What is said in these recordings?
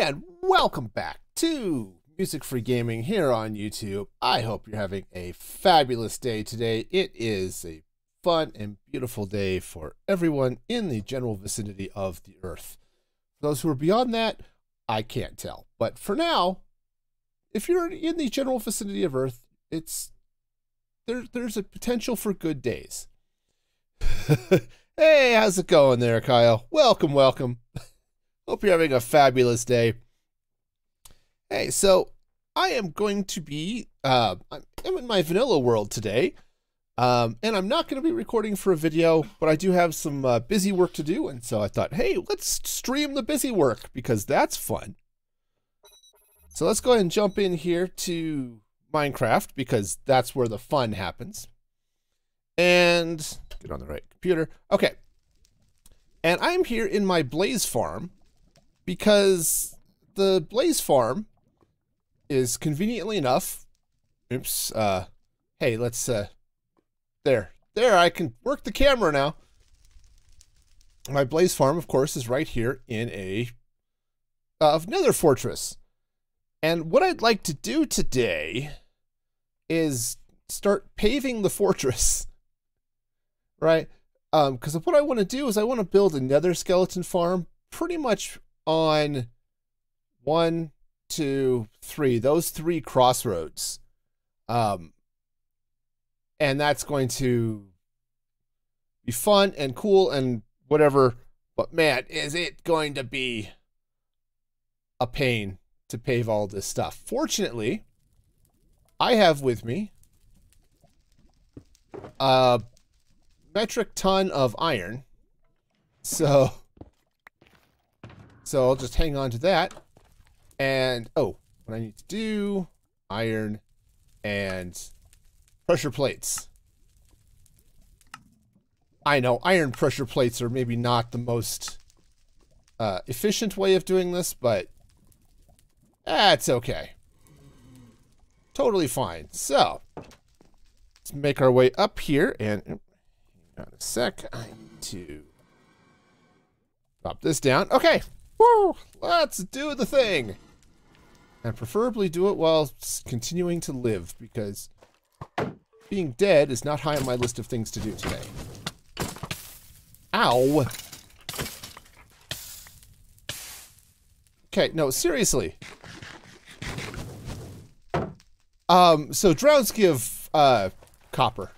and welcome back to Music Free Gaming here on YouTube. I hope you're having a fabulous day today. It is a fun and beautiful day for everyone in the general vicinity of the Earth. For those who are beyond that, I can't tell. But for now, if you're in the general vicinity of Earth, it's there. There's a potential for good days. hey, how's it going there, Kyle? Welcome, welcome. Hope you're having a fabulous day. Hey, so I am going to be, uh, I'm in my vanilla world today, um, and I'm not going to be recording for a video, but I do have some uh, busy work to do, and so I thought, hey, let's stream the busy work, because that's fun. So let's go ahead and jump in here to Minecraft, because that's where the fun happens. And get on the right computer. Okay. And I'm here in my Blaze farm, because the Blaze Farm is conveniently enough. Oops. Uh, hey, let's. Uh, there, there. I can work the camera now. My Blaze Farm, of course, is right here in a uh, Nether Fortress. And what I'd like to do today is start paving the fortress. right? Because um, what I want to do is I want to build a Nether skeleton farm pretty much on one, two, three, those three crossroads. Um, and that's going to be fun and cool and whatever. But man, is it going to be a pain to pave all this stuff. Fortunately, I have with me a metric ton of iron. So so I'll just hang on to that. And, oh, what I need to do, iron and pressure plates. I know, iron pressure plates are maybe not the most uh, efficient way of doing this, but that's okay. Totally fine. So, let's make our way up here, and hang on a sec, I need to drop this down. Okay, Woo! Let's do the thing! And preferably do it while continuing to live, because being dead is not high on my list of things to do today. Ow! Okay, no, seriously. Um, so drowns give, uh, copper.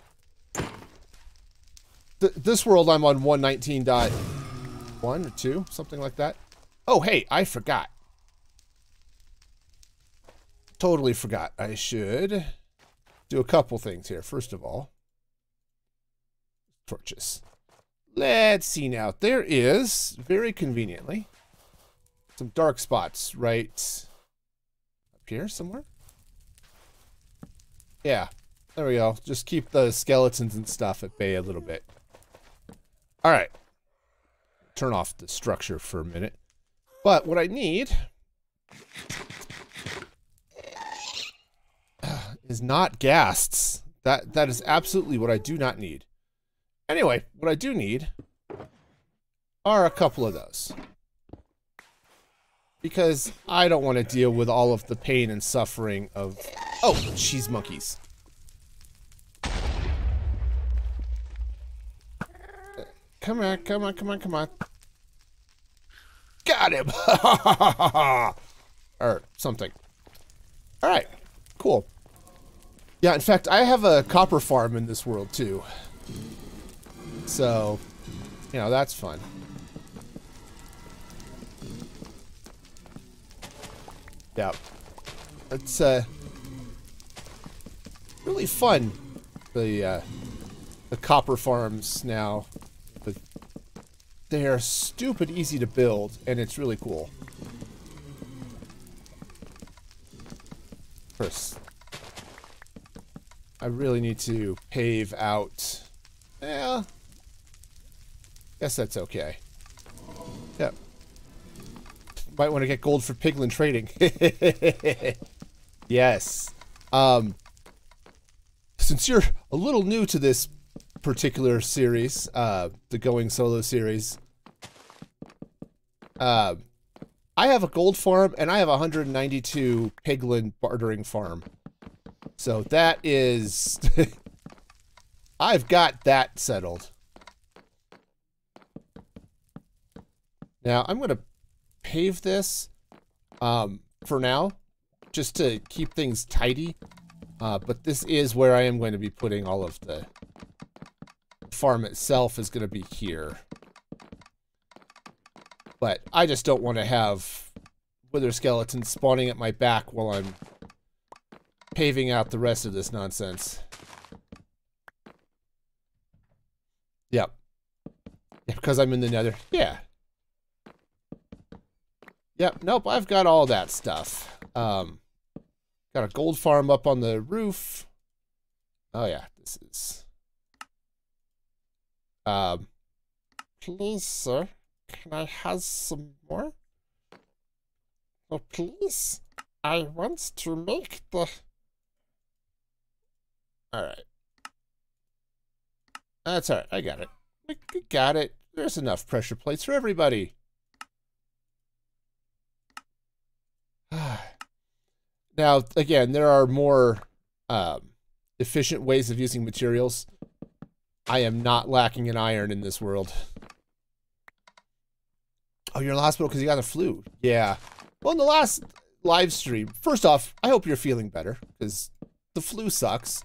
Th this world I'm on 119.1 or 2, something like that. Oh, hey, I forgot. Totally forgot. I should do a couple things here. First of all, torches. Let's see now. There is, very conveniently, some dark spots right up here somewhere. Yeah, there we go. Just keep the skeletons and stuff at bay a little bit. All right. Turn off the structure for a minute. But what I need is not ghasts. That that is absolutely what I do not need. Anyway, what I do need are a couple of those. Because I don't want to deal with all of the pain and suffering of Oh, cheese monkeys. Come on, come on, come on, come on. Got him! or something. Alright, cool. Yeah, in fact, I have a copper farm in this world, too. So, you know, that's fun. Yeah. It's, uh, really fun, the, uh, the copper farms now they are stupid easy to build, and it's really cool. First, I really need to pave out. Yeah, guess that's okay. Yep. Might want to get gold for piglin trading. yes. Um, since you're a little new to this particular series, uh, the Going Solo series, uh, I have a gold farm and I have 192 piglin bartering farm. So that is... I've got that settled. Now, I'm going to pave this um, for now, just to keep things tidy. Uh, but this is where I am going to be putting all of the farm itself is going to be here. But I just don't want to have wither skeletons spawning at my back while I'm paving out the rest of this nonsense. Yep. Yeah, because I'm in the nether. Yeah. Yep, nope, I've got all that stuff. Um, got a gold farm up on the roof. Oh yeah, this is... Um, please, sir, can I have some more? Oh, please. I want to make the... Alright. That's alright, I got it. We got it. There's enough pressure plates for everybody. now, again, there are more um, efficient ways of using materials. I am not lacking in iron in this world. Oh, you're in the hospital because you got the flu. Yeah. Well, in the last live stream, first off, I hope you're feeling better because the flu sucks.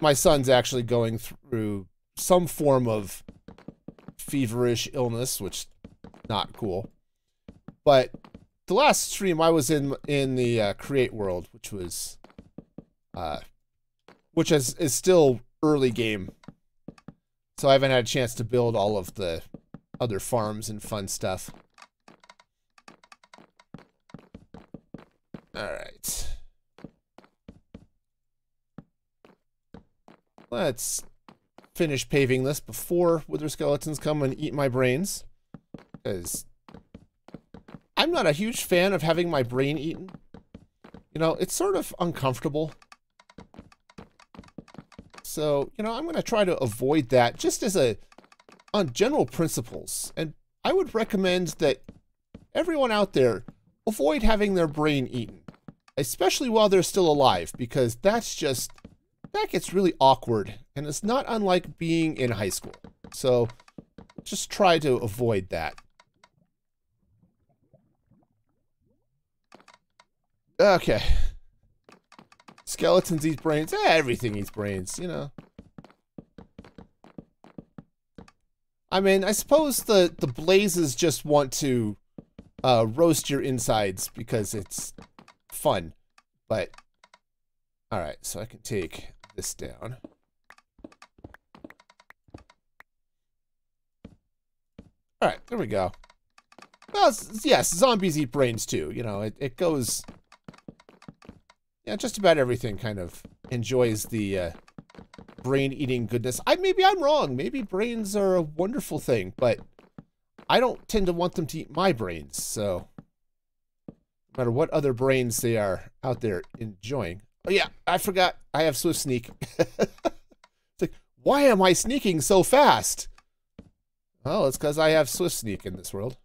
My son's actually going through some form of feverish illness, which not cool. But the last stream I was in in the uh, create world, which was, uh, which is is still early game, so I haven't had a chance to build all of the other farms and fun stuff. All right. Let's finish paving this before wither skeletons come and eat my brains. Because I'm not a huge fan of having my brain eaten. You know, it's sort of uncomfortable. So, you know, I'm going to try to avoid that just as a, on general principles. And I would recommend that everyone out there avoid having their brain eaten, especially while they're still alive, because that's just, that gets really awkward. And it's not unlike being in high school. So just try to avoid that. Okay. Skeletons eat brains. Eh, everything eats brains, you know. I mean, I suppose the, the blazes just want to uh, roast your insides because it's fun. But, alright, so I can take this down. Alright, there we go. Well, yes, zombies eat brains too. You know, it, it goes yeah, just about everything kind of enjoys the uh, brain-eating goodness. I maybe I'm wrong. Maybe brains are a wonderful thing, but I don't tend to want them to eat my brains. So, no matter what other brains they are out there enjoying. Oh yeah, I forgot. I have Swift Sneak. it's like, why am I sneaking so fast? Well, it's because I have Swift Sneak in this world.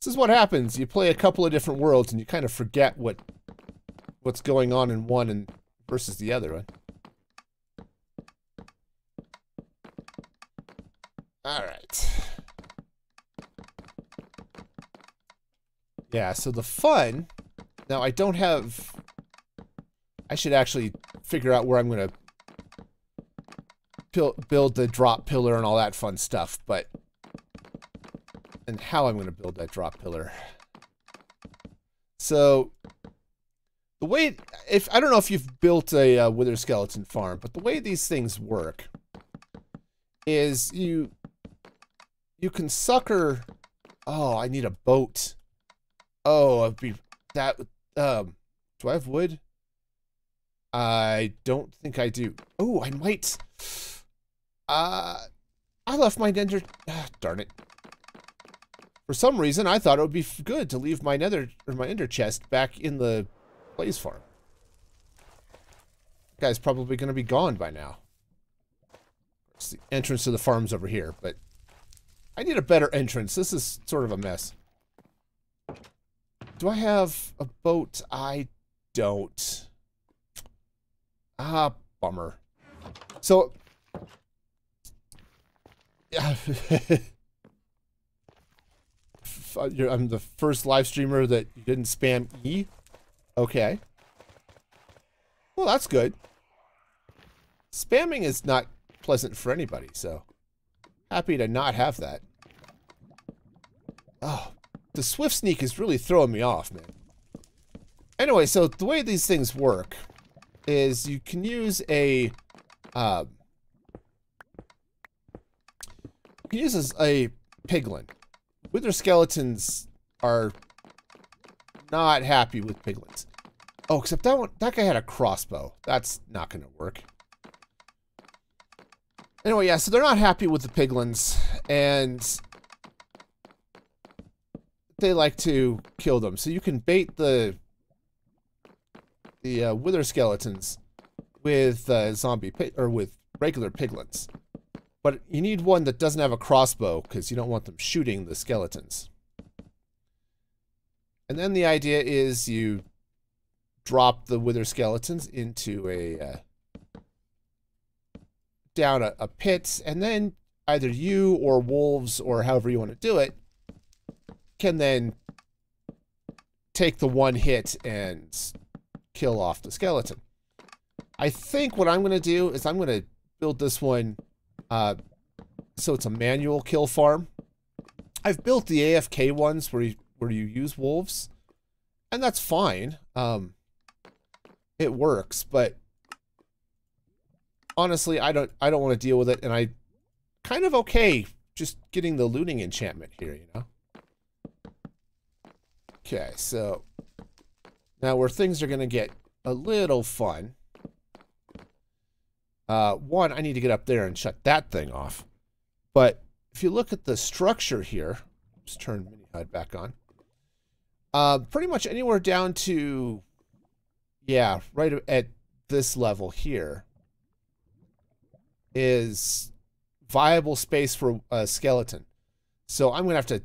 This is what happens. You play a couple of different worlds and you kind of forget what what's going on in one and versus the other one. All right. Yeah, so the fun. Now I don't have I should actually figure out where I'm going to build the drop pillar and all that fun stuff, but and how I'm going to build that drop pillar. So the way, if I don't know if you've built a uh, wither skeleton farm, but the way these things work is you you can sucker. Oh, I need a boat. Oh, I'd be that. Um, do I have wood? I don't think I do. Oh, I might. Uh, I left my ender. Ah, darn it. For some reason, I thought it would be good to leave my nether or my ender chest back in the blaze farm. That guy's probably going to be gone by now. It's the entrance to the farm's over here, but I need a better entrance. This is sort of a mess. Do I have a boat? I don't. Ah, bummer. So, yeah. I'm the first live streamer that didn't spam E. Okay. Well, that's good. Spamming is not pleasant for anybody, so happy to not have that. Oh, the swift sneak is really throwing me off, man. Anyway, so the way these things work is you can use a uh, you can use a piglin. Wither skeletons are not happy with piglins. Oh, except that one, that guy had a crossbow. That's not going to work. Anyway, yeah, so they're not happy with the piglins, and they like to kill them. So you can bait the the uh, wither skeletons with uh, zombie or with regular piglins. But you need one that doesn't have a crossbow because you don't want them shooting the skeletons. And then the idea is you drop the wither skeletons into a uh, down a, a pit, and then either you or wolves or however you want to do it can then take the one hit and kill off the skeleton. I think what I'm going to do is I'm going to build this one uh, so it's a manual kill farm. I've built the AFK ones where you, where you use wolves, and that's fine. Um, it works, but honestly, I don't I don't want to deal with it, and I kind of okay just getting the looting enchantment here, you know. Okay, so now where things are going to get a little fun. Uh, one, I need to get up there and shut that thing off. But if you look at the structure here, let's turn mini HUD back on. Uh, pretty much anywhere down to, yeah, right at this level here is viable space for a skeleton. So I'm going to have to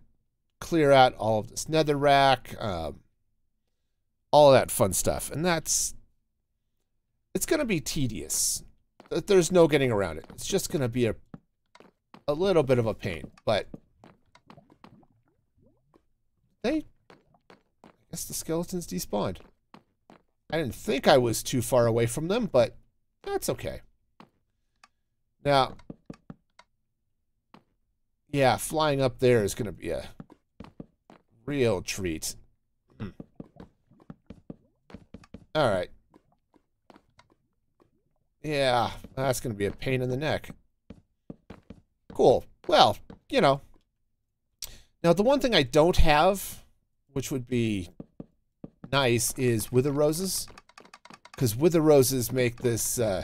clear out all of this netherrack, um, all that fun stuff. And that's, it's going to be tedious. There's no getting around it. It's just going to be a, a little bit of a pain, but they, I guess the skeletons despawned. I didn't think I was too far away from them, but that's okay. Now, yeah, flying up there is going to be a real treat. Hmm. All right. Yeah, that's going to be a pain in the neck. Cool. Well, you know. Now, the one thing I don't have, which would be nice, is wither roses. Because wither roses make this, uh,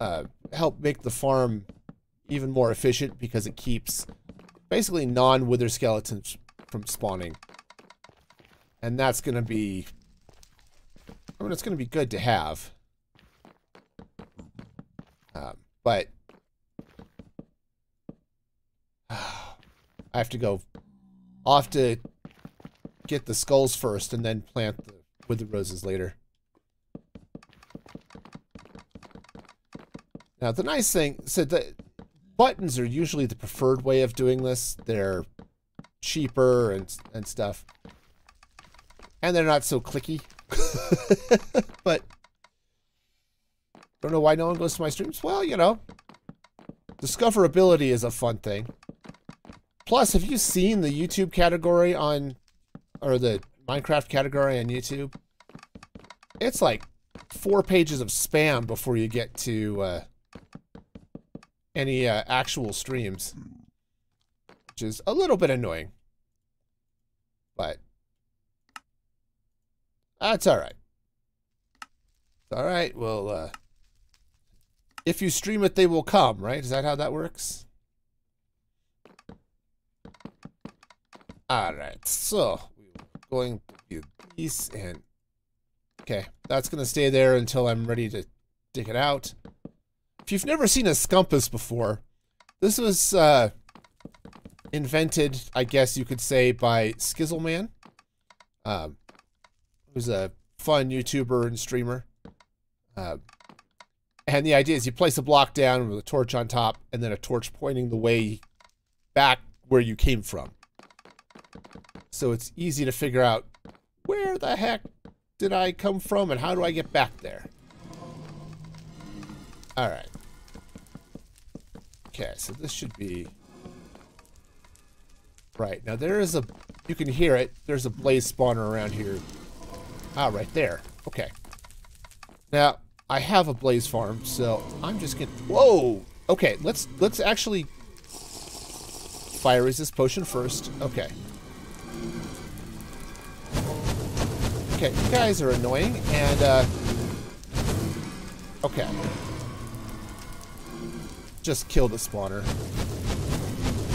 uh, help make the farm even more efficient because it keeps basically non-wither skeletons from spawning. And that's going to be... I mean, it's going to be good to have. Um, but... I have to go off to get the skulls first and then plant wither roses later. Now, the nice thing, so the buttons are usually the preferred way of doing this. They're cheaper and, and stuff. And they're not so clicky. but, don't know why no one goes to my streams. Well, you know, discoverability is a fun thing. Plus, have you seen the YouTube category on, or the Minecraft category on YouTube? It's like four pages of spam before you get to, uh, any uh, actual streams, which is a little bit annoying. But that's all right. All right. Well, uh, if you stream it, they will come, right? Is that how that works? All right. So we're going to do these and okay, that's to stay there until I'm ready to dig it out. If you've never seen a Scumpus before, this was uh, invented, I guess you could say, by Skizzleman, um, who's a fun YouTuber and streamer. Uh, and the idea is you place a block down with a torch on top, and then a torch pointing the way back where you came from. So it's easy to figure out where the heck did I come from and how do I get back there? Alright. Okay, so this should be... Right, now there is a... You can hear it. There's a blaze spawner around here. Ah, right there. Okay. Now, I have a blaze farm, so I'm just gonna... Whoa! Okay, let's let's actually... Fire resist potion first. Okay. Okay, you guys are annoying, and, uh... Okay. Just kill the spawner.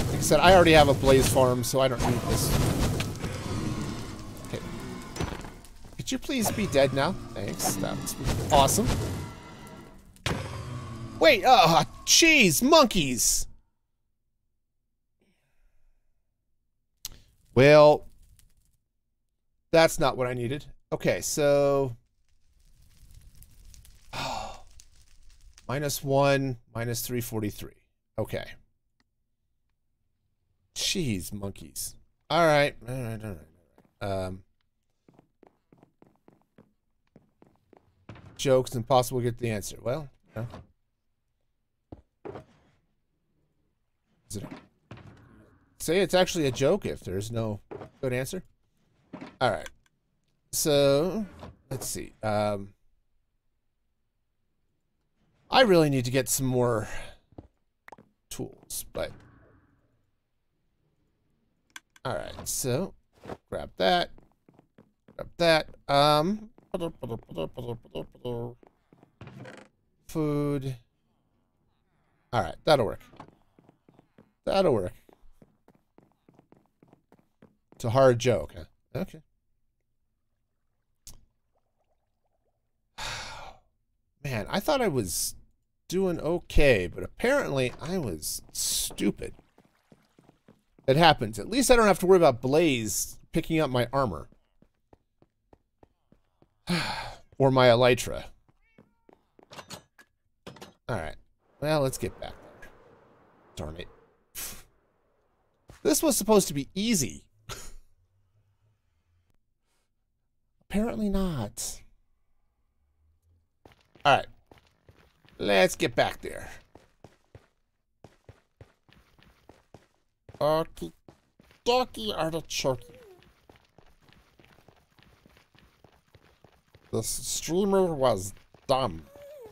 Like I said, I already have a blaze farm, so I don't need this. You please be dead now? Thanks, that's awesome. Wait, oh, jeez, monkeys! Well, that's not what I needed. Okay, so... Oh, minus 1, minus 343. Okay. Jeez, monkeys. All right. All right, all right, all right. Um, jokes, impossible to get the answer. Well, yeah. Is it say it's actually a joke if there's no good answer? All right. So, let's see. Um, I really need to get some more tools, but... All right, so grab that. Grab that. Um, food. All right, that'll work. That'll work. It's a hard joke, huh? Okay. Man, I thought I was doing okay, but apparently I was stupid. It happens. At least I don't have to worry about Blaze picking up my armor. or my elytra. Alright. Well, let's get back there. Darn it. This was supposed to be easy. Apparently not. Alright. Let's get back there. Okay. Ducky artichoke. The streamer was dumb. I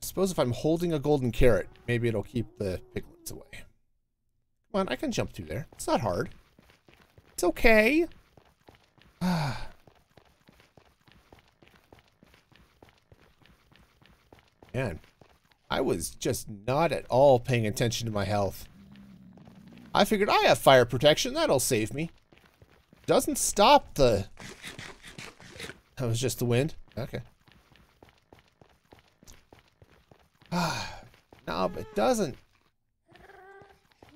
suppose if I'm holding a golden carrot, maybe it'll keep the piglins away. Come on, I can jump through there. It's not hard. It's okay. Man, I was just not at all paying attention to my health. I figured ah, I have fire protection, that'll save me. Doesn't stop the... That was just the wind? Okay. Ah, no, but it doesn't...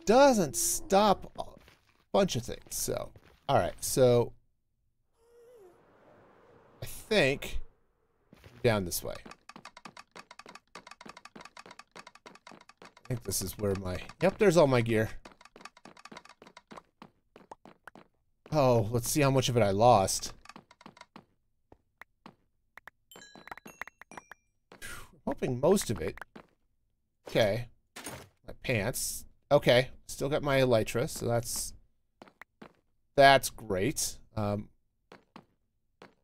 Doesn't stop a bunch of things, so... Alright, so... I think... Down this way. I think this is where my... Yep, there's all my gear. Oh, let's see how much of it I lost. I'm hoping most of it. Okay. My pants. Okay. Still got my elytra, so that's... That's great. Um,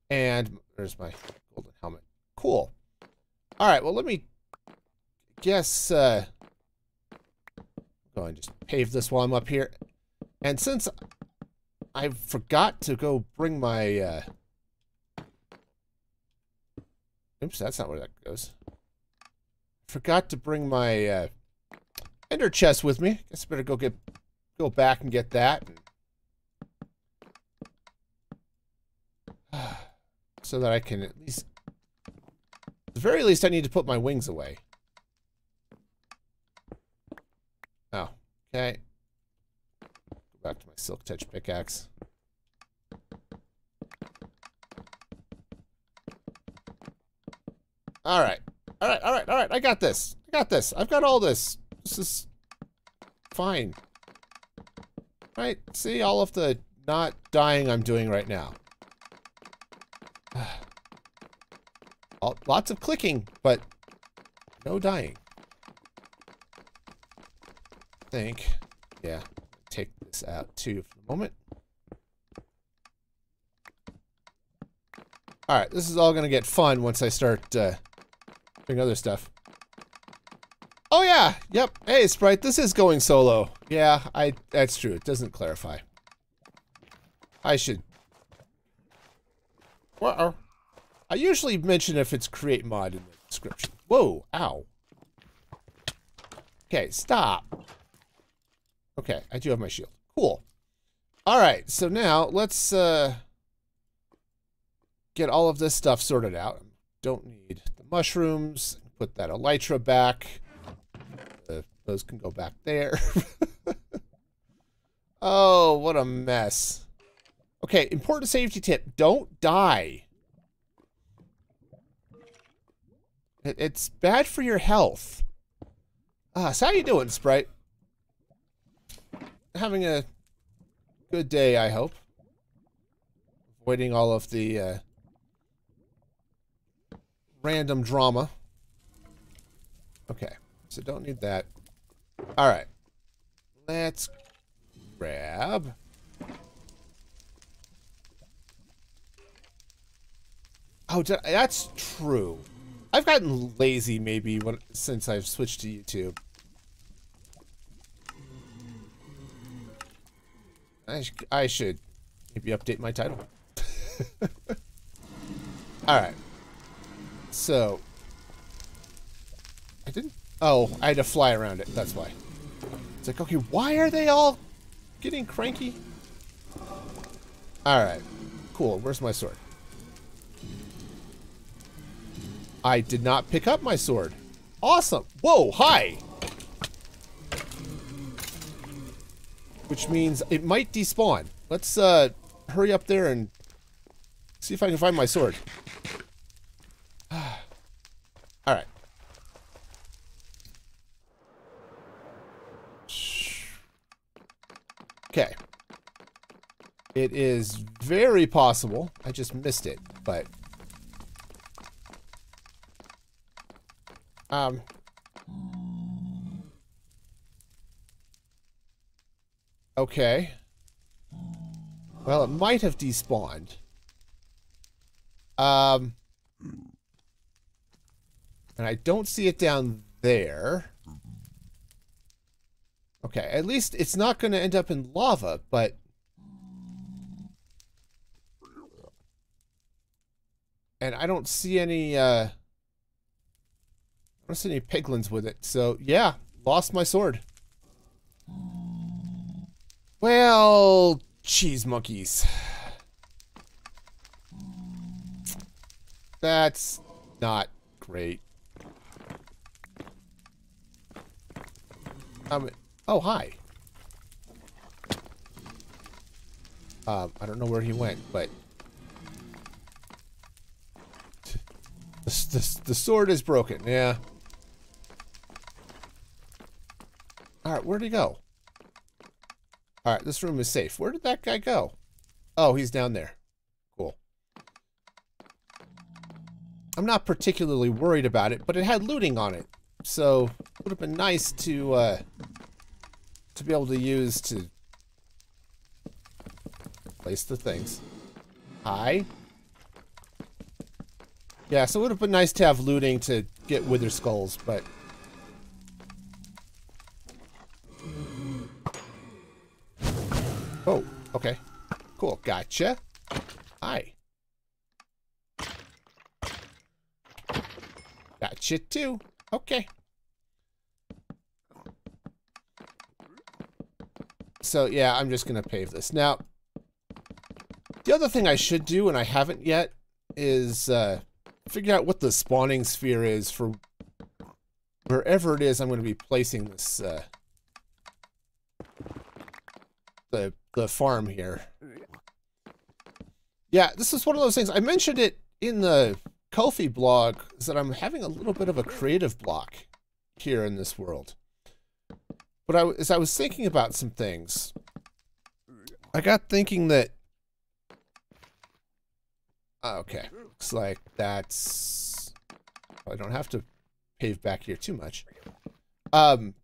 and there's my golden helmet. Cool. All right, well, let me guess... Uh, go and just pave this while I'm up here. And since I forgot to go bring my, uh... Oops, that's not where that goes. Forgot to bring my, uh, ender chest with me. I guess I better go get, go back and get that. so that I can at least, at the very least, I need to put my wings away. Oh, okay. Back to my silk touch pickaxe. All right. All right, all right, all right. I got this. I got this. I've got all this. This is fine. Right? See all of the not dying I'm doing right now. Lots of clicking, but no dying. I think. Yeah. This out too for the moment. Alright, this is all going to get fun once I start uh, doing other stuff. Oh yeah, yep. Hey Sprite, this is going solo. Yeah, I that's true. It doesn't clarify. I should... Well, I usually mention if it's create mod in the description. Whoa, ow. Okay, stop. Okay, I do have my shield. Cool. Alright, so now let's uh, get all of this stuff sorted out. Don't need the mushrooms. Put that elytra back. Uh, those can go back there. oh, what a mess. Okay, important safety tip. Don't die. It's bad for your health. Ah, so how you doing, Sprite? Having a good day, I hope. Avoiding all of the uh, random drama. Okay, so don't need that. All right. Let's grab... Oh, that's true. I've gotten lazy maybe when, since I've switched to YouTube. I, sh I should maybe update my title. Alright. So. I didn't... Oh, I had to fly around it. That's why. It's like, okay, why are they all getting cranky? Alright. Cool. Where's my sword? I did not pick up my sword. Awesome. Whoa, hi. Which means it might despawn. Let's uh, hurry up there and see if I can find my sword. Alright. Okay. It is very possible. I just missed it, but Um. Okay. Well, it might have despawned. Um. And I don't see it down there. Okay, at least it's not going to end up in lava, but... And I don't see any, uh I don't see any piglins with it. So, yeah, lost my sword. Well, cheese monkeys. That's not great. Um, oh, hi. Um, I don't know where he went, but... The, the, the sword is broken, yeah. Alright, where'd he go? Alright, this room is safe. Where did that guy go? Oh, he's down there. Cool. I'm not particularly worried about it, but it had looting on it. So, it would have been nice to, uh, to be able to use to place the things. Hi. Yeah, so it would have been nice to have looting to get wither skulls, but Oh, okay. Cool, gotcha. Hi. Gotcha too. Okay. So yeah, I'm just gonna pave this. Now, the other thing I should do, and I haven't yet, is uh, figure out what the spawning sphere is for wherever it is I'm going to be placing this uh, the the farm here. Yeah, this is one of those things. I mentioned it in the Ko-fi blog, is that I'm having a little bit of a creative block here in this world. But I, as I was thinking about some things, I got thinking that... Okay, looks like that's... I don't have to pave back here too much. Um,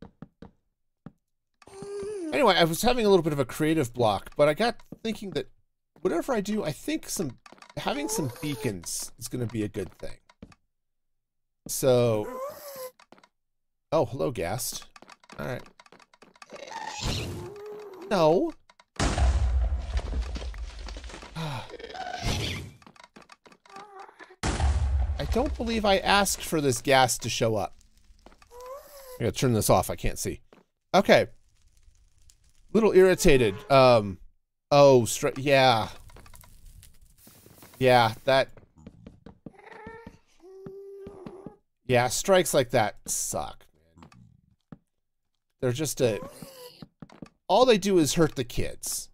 Anyway, I was having a little bit of a creative block, but I got thinking that whatever I do, I think some having some beacons is going to be a good thing. So, oh, hello, Ghast. All right. No. I don't believe I asked for this ghast to show up. I gotta turn this off. I can't see. Okay little irritated. Um, oh, yeah. Yeah, that... Yeah, strikes like that suck. They're just a... All they do is hurt the kids.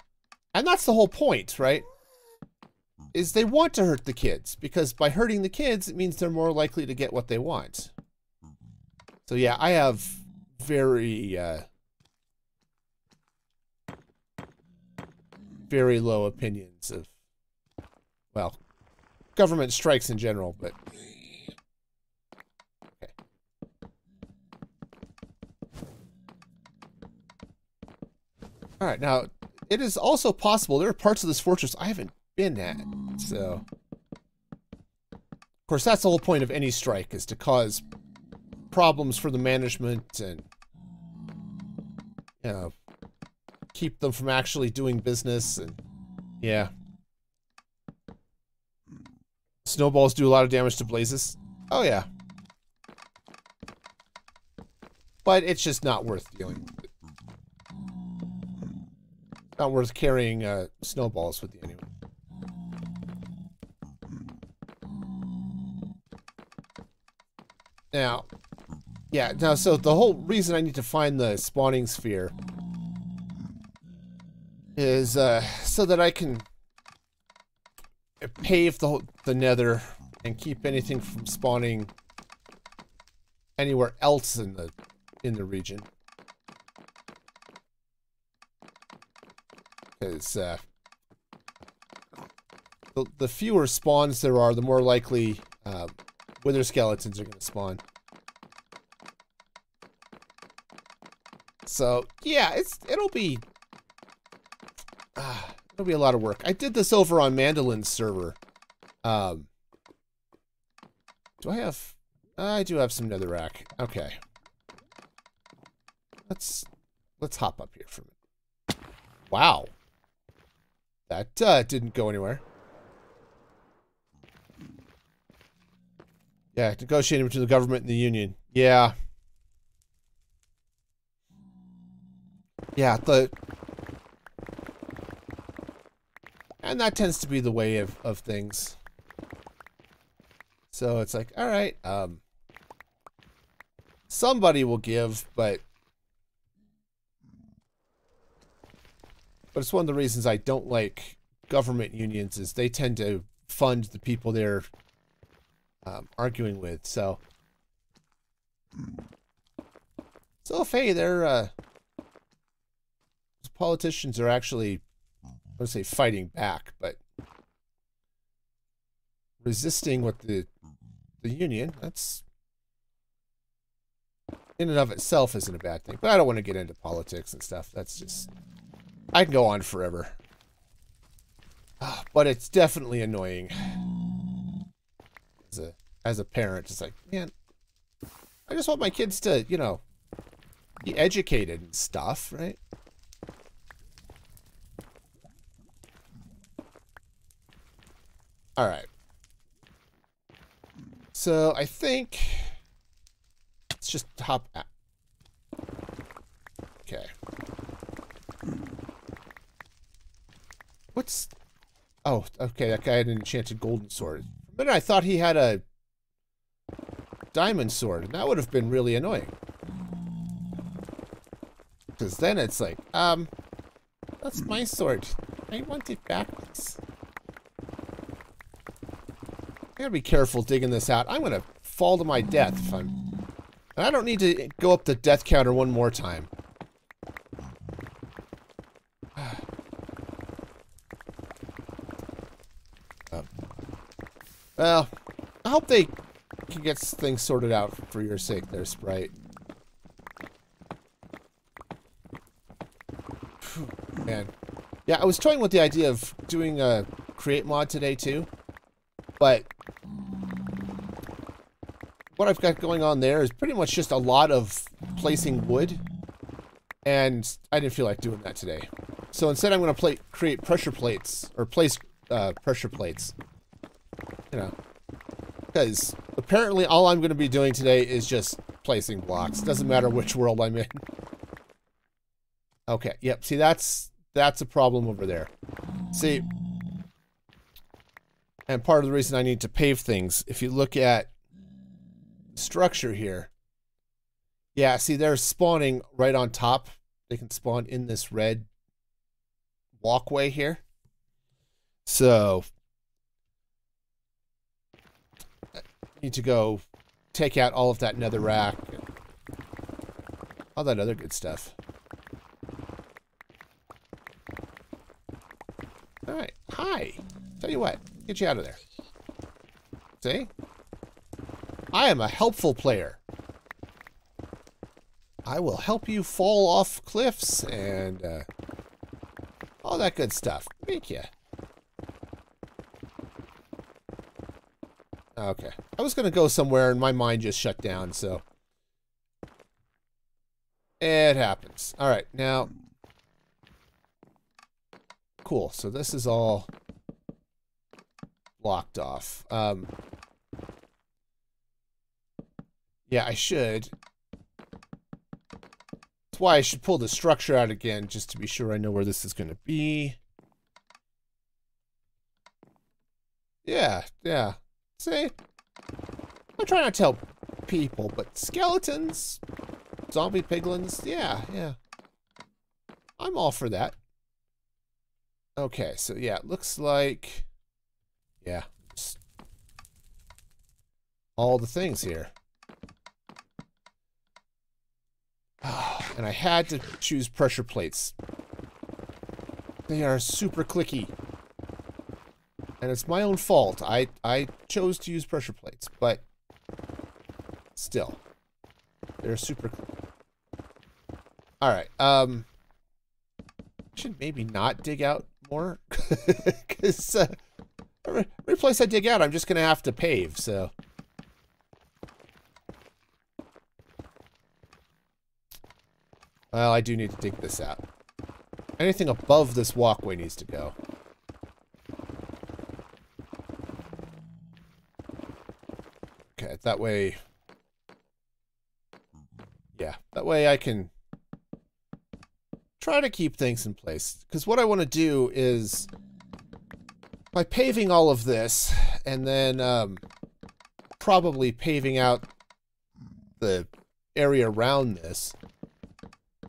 And that's the whole point, right? Is they want to hurt the kids. Because by hurting the kids, it means they're more likely to get what they want. So yeah, I have very... Uh, very low opinions of, well, government strikes in general, but... Okay. Alright, now, it is also possible, there are parts of this fortress I haven't been at, so... Of course, that's the whole point of any strike, is to cause problems for the management and, you know, keep them from actually doing business and yeah. Snowballs do a lot of damage to blazes. Oh yeah. But it's just not worth dealing with. Not worth carrying uh, snowballs with you anyway. Now, yeah, now, so the whole reason I need to find the spawning sphere is uh, so that I can pave the the nether and keep anything from spawning anywhere else in the in the region. Because uh, the, the fewer spawns there are, the more likely uh, wither skeletons are going to spawn. So yeah, it's it'll be it'll be a lot of work. I did this over on Mandolin's server. Um, do I have... I do have some netherrack. Okay. Let's let's hop up here for a minute. Wow. That uh, didn't go anywhere. Yeah, negotiating between the government and the union. Yeah. Yeah, the And that tends to be the way of, of things. So it's like, all right, um, somebody will give, but but it's one of the reasons I don't like government unions is they tend to fund the people they're um, arguing with. So, so if hey, they're uh, politicians are actually I would say fighting back, but resisting what the the union, that's in and of itself isn't a bad thing. But I don't want to get into politics and stuff. That's just I can go on forever. But it's definitely annoying. As a as a parent, it's like, man, I just want my kids to, you know, be educated and stuff, right? All right. So I think let's just hop out. Okay. What's Oh, okay, that guy had an enchanted golden sword. But I thought he had a diamond sword, and that would have been really annoying. Because then it's like, um, That's my sword. I want it back. I gotta be careful digging this out. I'm gonna fall to my death if I'm... I don't need to go up the death counter one more time. oh. Well, I hope they can get things sorted out for your sake there, Sprite. Man. Yeah, I was toying with the idea of doing a create mod today too, but what I've got going on there is pretty much just a lot of placing wood, and I didn't feel like doing that today. So instead I'm going to create pressure plates, or place uh, pressure plates. You know, because apparently all I'm going to be doing today is just placing blocks. Doesn't matter which world I'm in. Okay, yep, see that's, that's a problem over there. See, and part of the reason I need to pave things, if you look at structure here, yeah, see they're spawning right on top. They can spawn in this red walkway here. So need to go take out all of that netherrack. And all that other good stuff. Alright. Hi. Tell you what. Get you out of there. See? I am a helpful player. I will help you fall off cliffs and uh, all that good stuff. Thank you. Okay. I was going to go somewhere and my mind just shut down, so. It happens. All right, now. Cool, so this is all blocked off. Um, yeah, I should. That's why I should pull the structure out again, just to be sure I know where this is going to be. Yeah, yeah. See? I try not to tell people, but skeletons, zombie piglins, yeah, yeah. I'm all for that. Okay, so yeah, it looks like, yeah, all the things here. And I had to choose pressure plates. They are super clicky. And it's my own fault. I, I chose to use pressure plates, but still. They're super cool. Alright, um... should maybe not dig out more. Because uh, every place I dig out, I'm just going to have to pave, so... Well, I do need to dig this out. Anything above this walkway needs to go. Okay, that way... Yeah, that way I can try to keep things in place. Because what I want to do is, by paving all of this, and then um, probably paving out the area around this,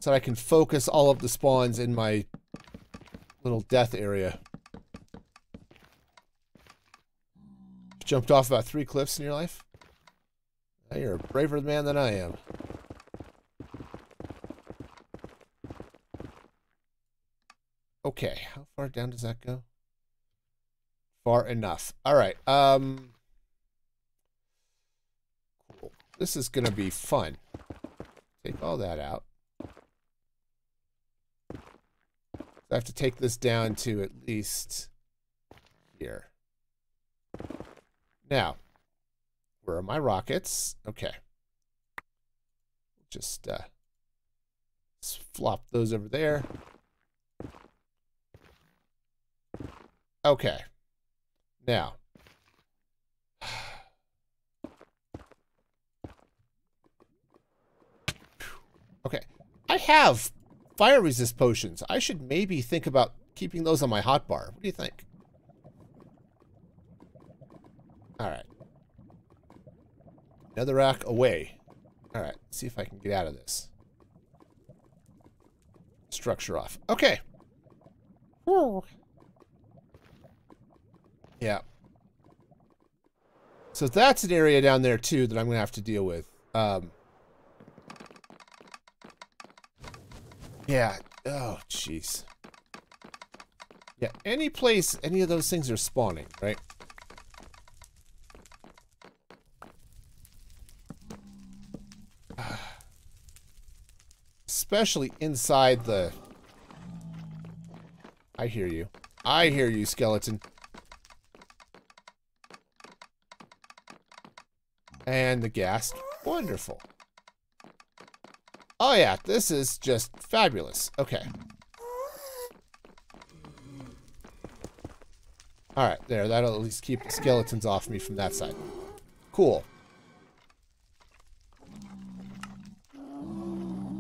so I can focus all of the spawns in my little death area. Jumped off about three cliffs in your life? You're a braver man than I am. Okay, how far down does that go? Far enough. All right. Um. Cool. This is gonna be fun. Take all that out. I have to take this down to at least here. Now, where are my rockets? Okay. Just uh, just flop those over there. Okay. Now. Okay. I have fire resist potions. I should maybe think about keeping those on my hotbar. What do you think? Alright. Another rack away. Alright, see if I can get out of this. Structure off. Okay. Yeah. So that's an area down there too that I'm gonna have to deal with. Um, yeah. Oh, jeez. Yeah, any place, any of those things are spawning, right? Especially inside the... I hear you. I hear you, skeleton. And the ghast. Wonderful. Oh yeah, this is just fabulous. Okay. Alright, there. That'll at least keep the skeletons off me from that side. Cool.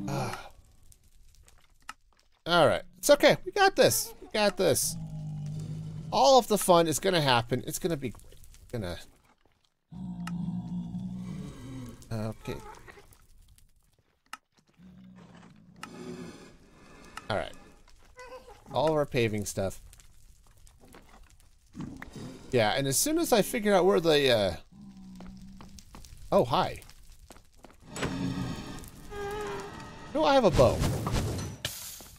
Ah. Alright. It's okay. We got this. We got this. All of the fun is going to happen. It's going to be great. Gonna... Okay. Alright. All of our paving stuff. Yeah, and as soon as I figure out where the, uh... Oh, hi. No, I have a bow.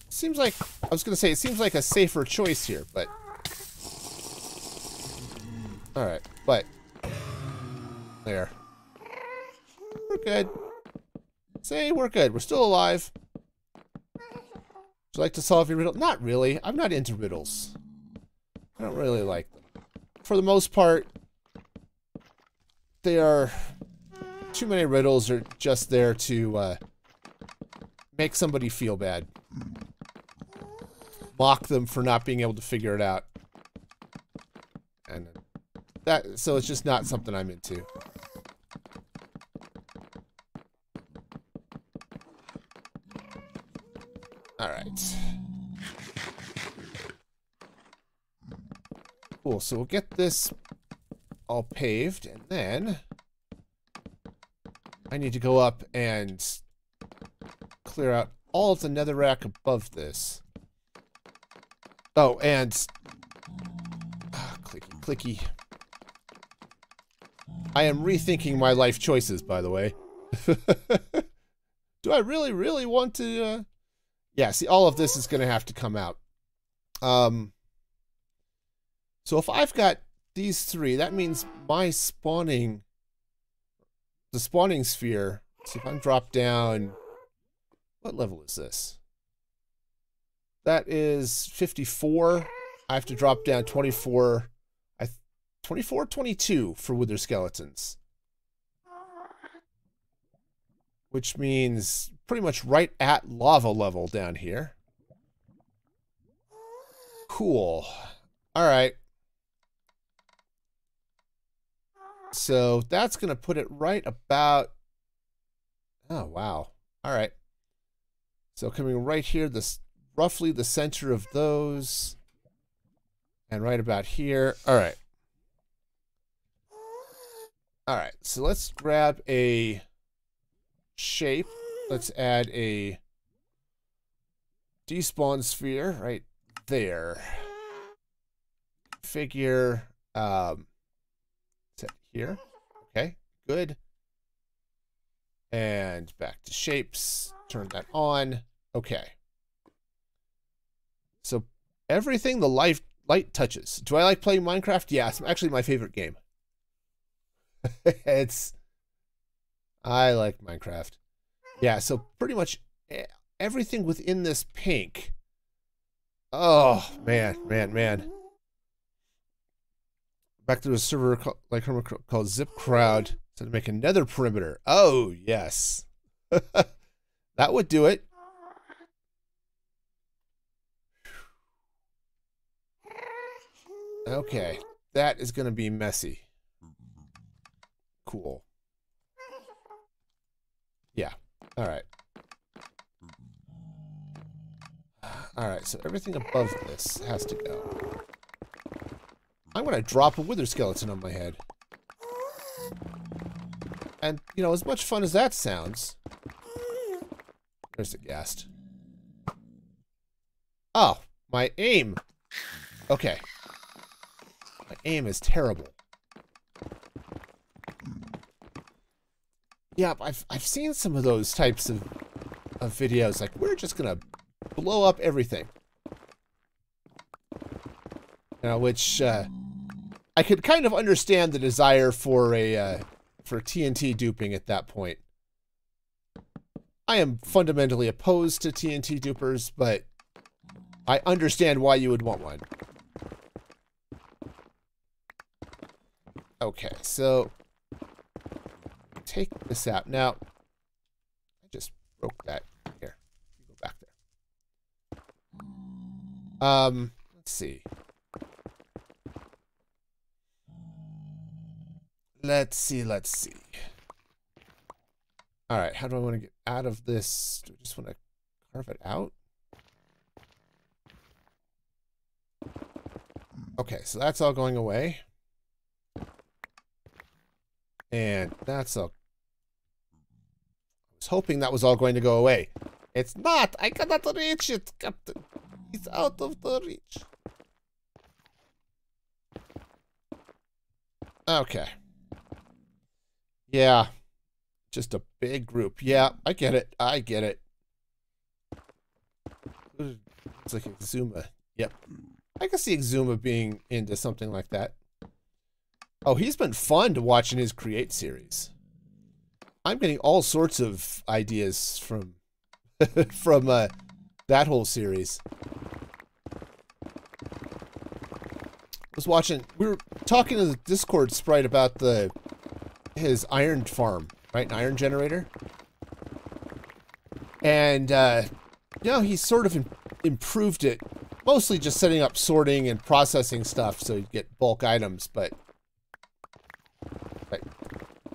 Seems like... I was gonna say, it seems like a safer choice here, but... Alright, but... There. We're good. Say we're good. We're still alive. Would you like to solve your riddle? Not really. I'm not into riddles. I don't really like them for the most part, they are too many riddles are just there to uh, make somebody feel bad. Mock them for not being able to figure it out. And that so it's just not something I'm into. Cool, so we'll get this all paved, and then I need to go up and clear out all of the netherrack above this. Oh, and... Oh, clicky, clicky. I am rethinking my life choices, by the way. Do I really, really want to... Uh... Yeah, see, all of this is going to have to come out. Um, so if I've got these three, that means my spawning, the spawning sphere, see if I'm dropped down, what level is this? That is 54. I have to drop down 24, I, 24, 22 for wither skeletons. Which means pretty much right at lava level down here. Cool. All right. So that's going to put it right about... Oh, wow. All right. So coming right here, this roughly the center of those. And right about here. All right. All right. So let's grab a shape. Let's add a despawn sphere right there. Figure. Um, here. Okay, good. And back to shapes. Turn that on. Okay. So everything the light light touches. Do I like playing Minecraft? Yeah, it's actually my favorite game. it's I like Minecraft. Yeah, so pretty much everything within this pink. Oh, man, man, man back to a server called, like called Zip Crowd to make another perimeter. Oh yes, that would do it. Okay, that is going to be messy. Cool. Yeah. All right. All right, so everything above this has to go. I'm gonna drop a wither skeleton on my head. And, you know, as much fun as that sounds... There's the ghast. Oh, my aim Okay. My aim is terrible. Yeah, I've I've seen some of those types of of videos. Like we're just gonna blow up everything. You know, which uh, I could kind of understand the desire for a uh, for TNT duping at that point. I am fundamentally opposed to TNT dupers, but I understand why you would want one. Okay, so take this out. Now, I just broke that. Here, go back there. Um, let's see. Let's see, let's see. All right, how do I want to get out of this? Do I just want to carve it out? Okay, so that's all going away. And that's all. I was hoping that was all going to go away. It's not! I cannot reach it, Captain. It's out of the reach. Okay. Yeah. Just a big group. Yeah, I get it. I get it. It's like Exuma. Yep. I can see Exuma being into something like that. Oh, he's been fun to watch in his Create series. I'm getting all sorts of ideas from from uh, that whole series. I was watching, we were talking to the Discord sprite about the his iron farm, right? An iron generator. And, uh, you know, he sort of improved it, mostly just setting up sorting and processing stuff so you get bulk items, but, but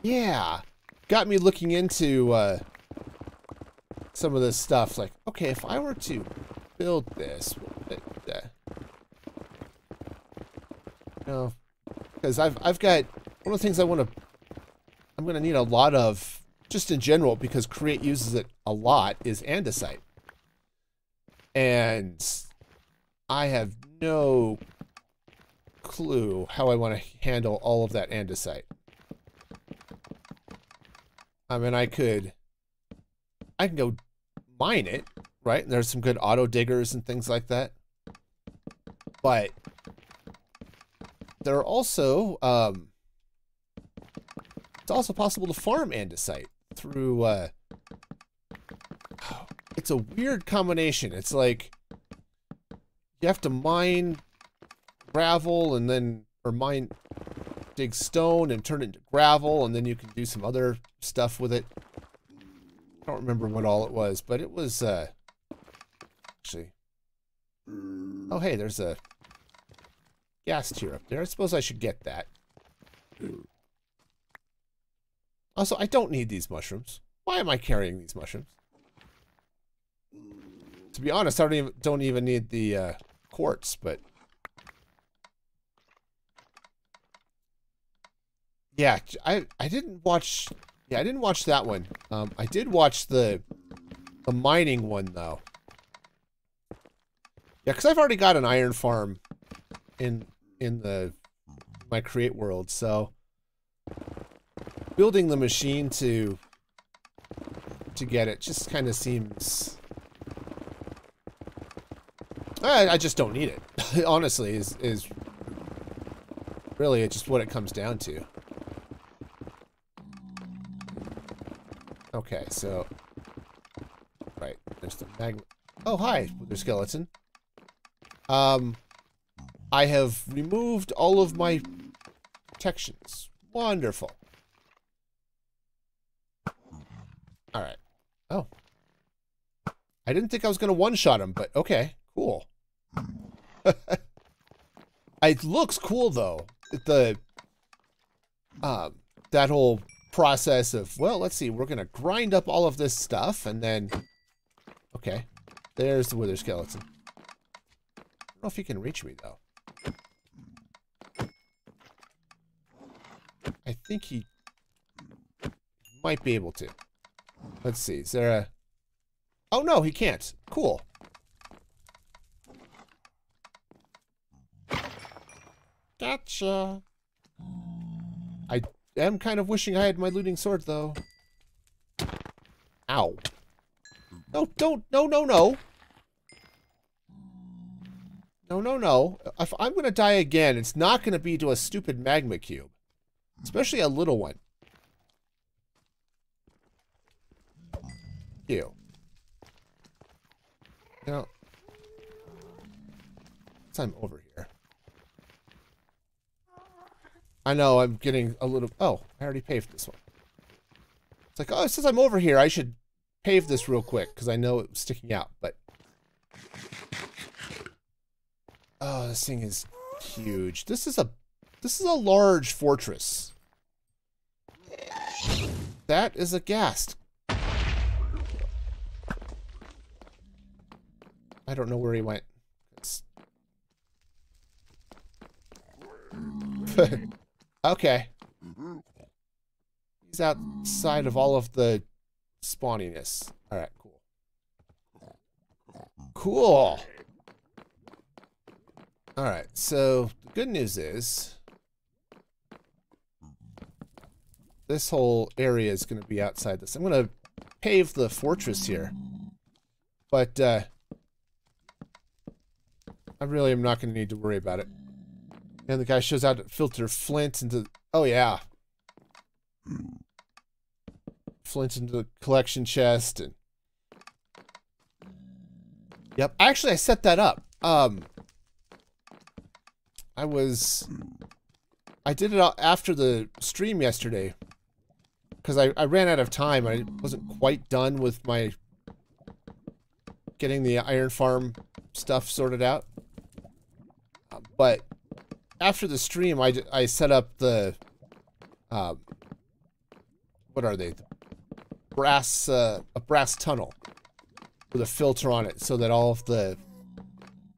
yeah, got me looking into, uh, some of this stuff. Like, okay, if I were to build this, uh, you know, because I've, I've got, one of the things I want to I'm going to need a lot of, just in general, because Create uses it a lot, is andesite. And I have no clue how I want to handle all of that andesite. I mean, I could, I can go mine it, right? And there's some good auto diggers and things like that. But there are also, um, it's also possible to farm andesite through, uh, it's a weird combination. It's like, you have to mine gravel and then, or mine, dig stone and turn it into gravel, and then you can do some other stuff with it. I don't remember what all it was, but it was, uh, actually, oh hey, there's a ghast tear up there. I suppose I should get that. Also, I don't need these mushrooms. Why am I carrying these mushrooms? To be honest, I don't even, don't even need the uh, quartz, but... Yeah, I, I didn't watch... Yeah, I didn't watch that one. Um, I did watch the the mining one, though. Yeah, because I've already got an iron farm in in the my create world, so building the machine to to get it just kind of seems I, I just don't need it honestly is is really just what it comes down to. Okay so right there's the mag oh hi wither skeleton. Um I have removed all of my protections. Wonderful All right. Oh. I didn't think I was going to one-shot him, but okay. Cool. it looks cool, though. The, um, that whole process of, well, let's see, we're going to grind up all of this stuff, and then, okay, there's the wither skeleton. I don't know if he can reach me, though. I think he might be able to. Let's see. Is there a... Oh, no, he can't. Cool. Gotcha. I am kind of wishing I had my looting sword, though. Ow. No, don't, no, no, no. No, no, no. If I'm going to die again, it's not going to be to a stupid magma cube. Especially a little one. Ew. Now, I'm over here. I know I'm getting a little... Oh, I already paved this one. It's like, oh, since I'm over here, I should pave this real quick because I know it was sticking out, but... Oh, this thing is huge. This is a this is a large fortress. That is a ghast. I don't know where he went. okay. He's outside of all of the spawniness. Alright, cool. Cool. Alright, so the good news is this whole area is going to be outside this. I'm going to pave the fortress here. But uh, I really am not going to need to worry about it. And the guy shows how to filter flint into... Oh, yeah. Flint into the collection chest. and. Yep. Actually, I set that up. Um, I was... I did it after the stream yesterday. Because I, I ran out of time. I wasn't quite done with my... Getting the iron farm stuff sorted out. But after the stream, I, I set up the, uh, what are they? Brass, uh, a brass tunnel with a filter on it so that all of the,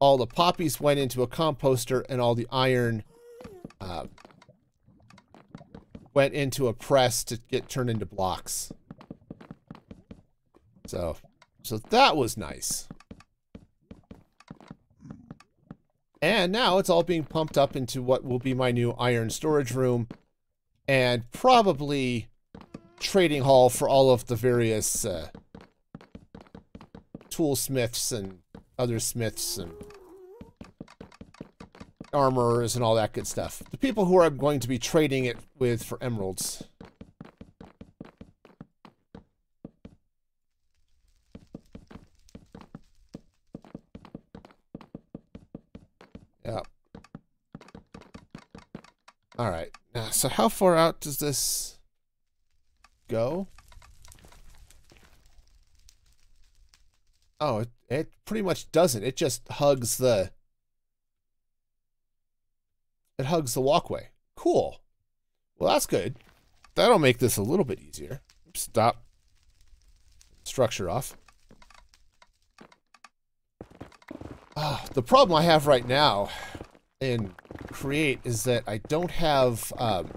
all the poppies went into a composter and all the iron, uh, went into a press to get turned into blocks. So, so that was nice. And now it's all being pumped up into what will be my new iron storage room and probably trading hall for all of the various uh, toolsmiths and other smiths and armorers and all that good stuff. The people who I'm going to be trading it with for emeralds. Alright, now, so how far out does this go? Oh, it, it pretty much doesn't. It just hugs the... It hugs the walkway. Cool. Well, that's good. That'll make this a little bit easier. Stop. Structure off. The problem I have right now in create is that I don't have um,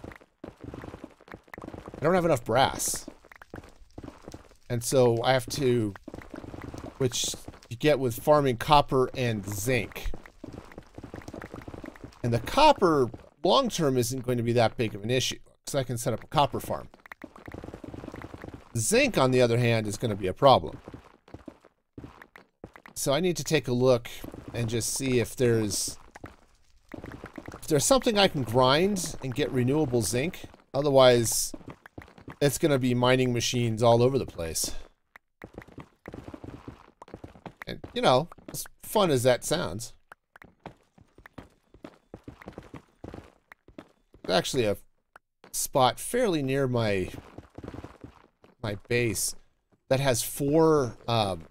I don't have enough brass, and so I have to, which you get with farming copper and zinc. And the copper long term isn't going to be that big of an issue because I can set up a copper farm. Zinc, on the other hand, is going to be a problem. So I need to take a look and just see if there's if there's something I can grind and get renewable zinc, otherwise it's going to be mining machines all over the place. And, you know, as fun as that sounds. Actually a spot fairly near my my base that has four um,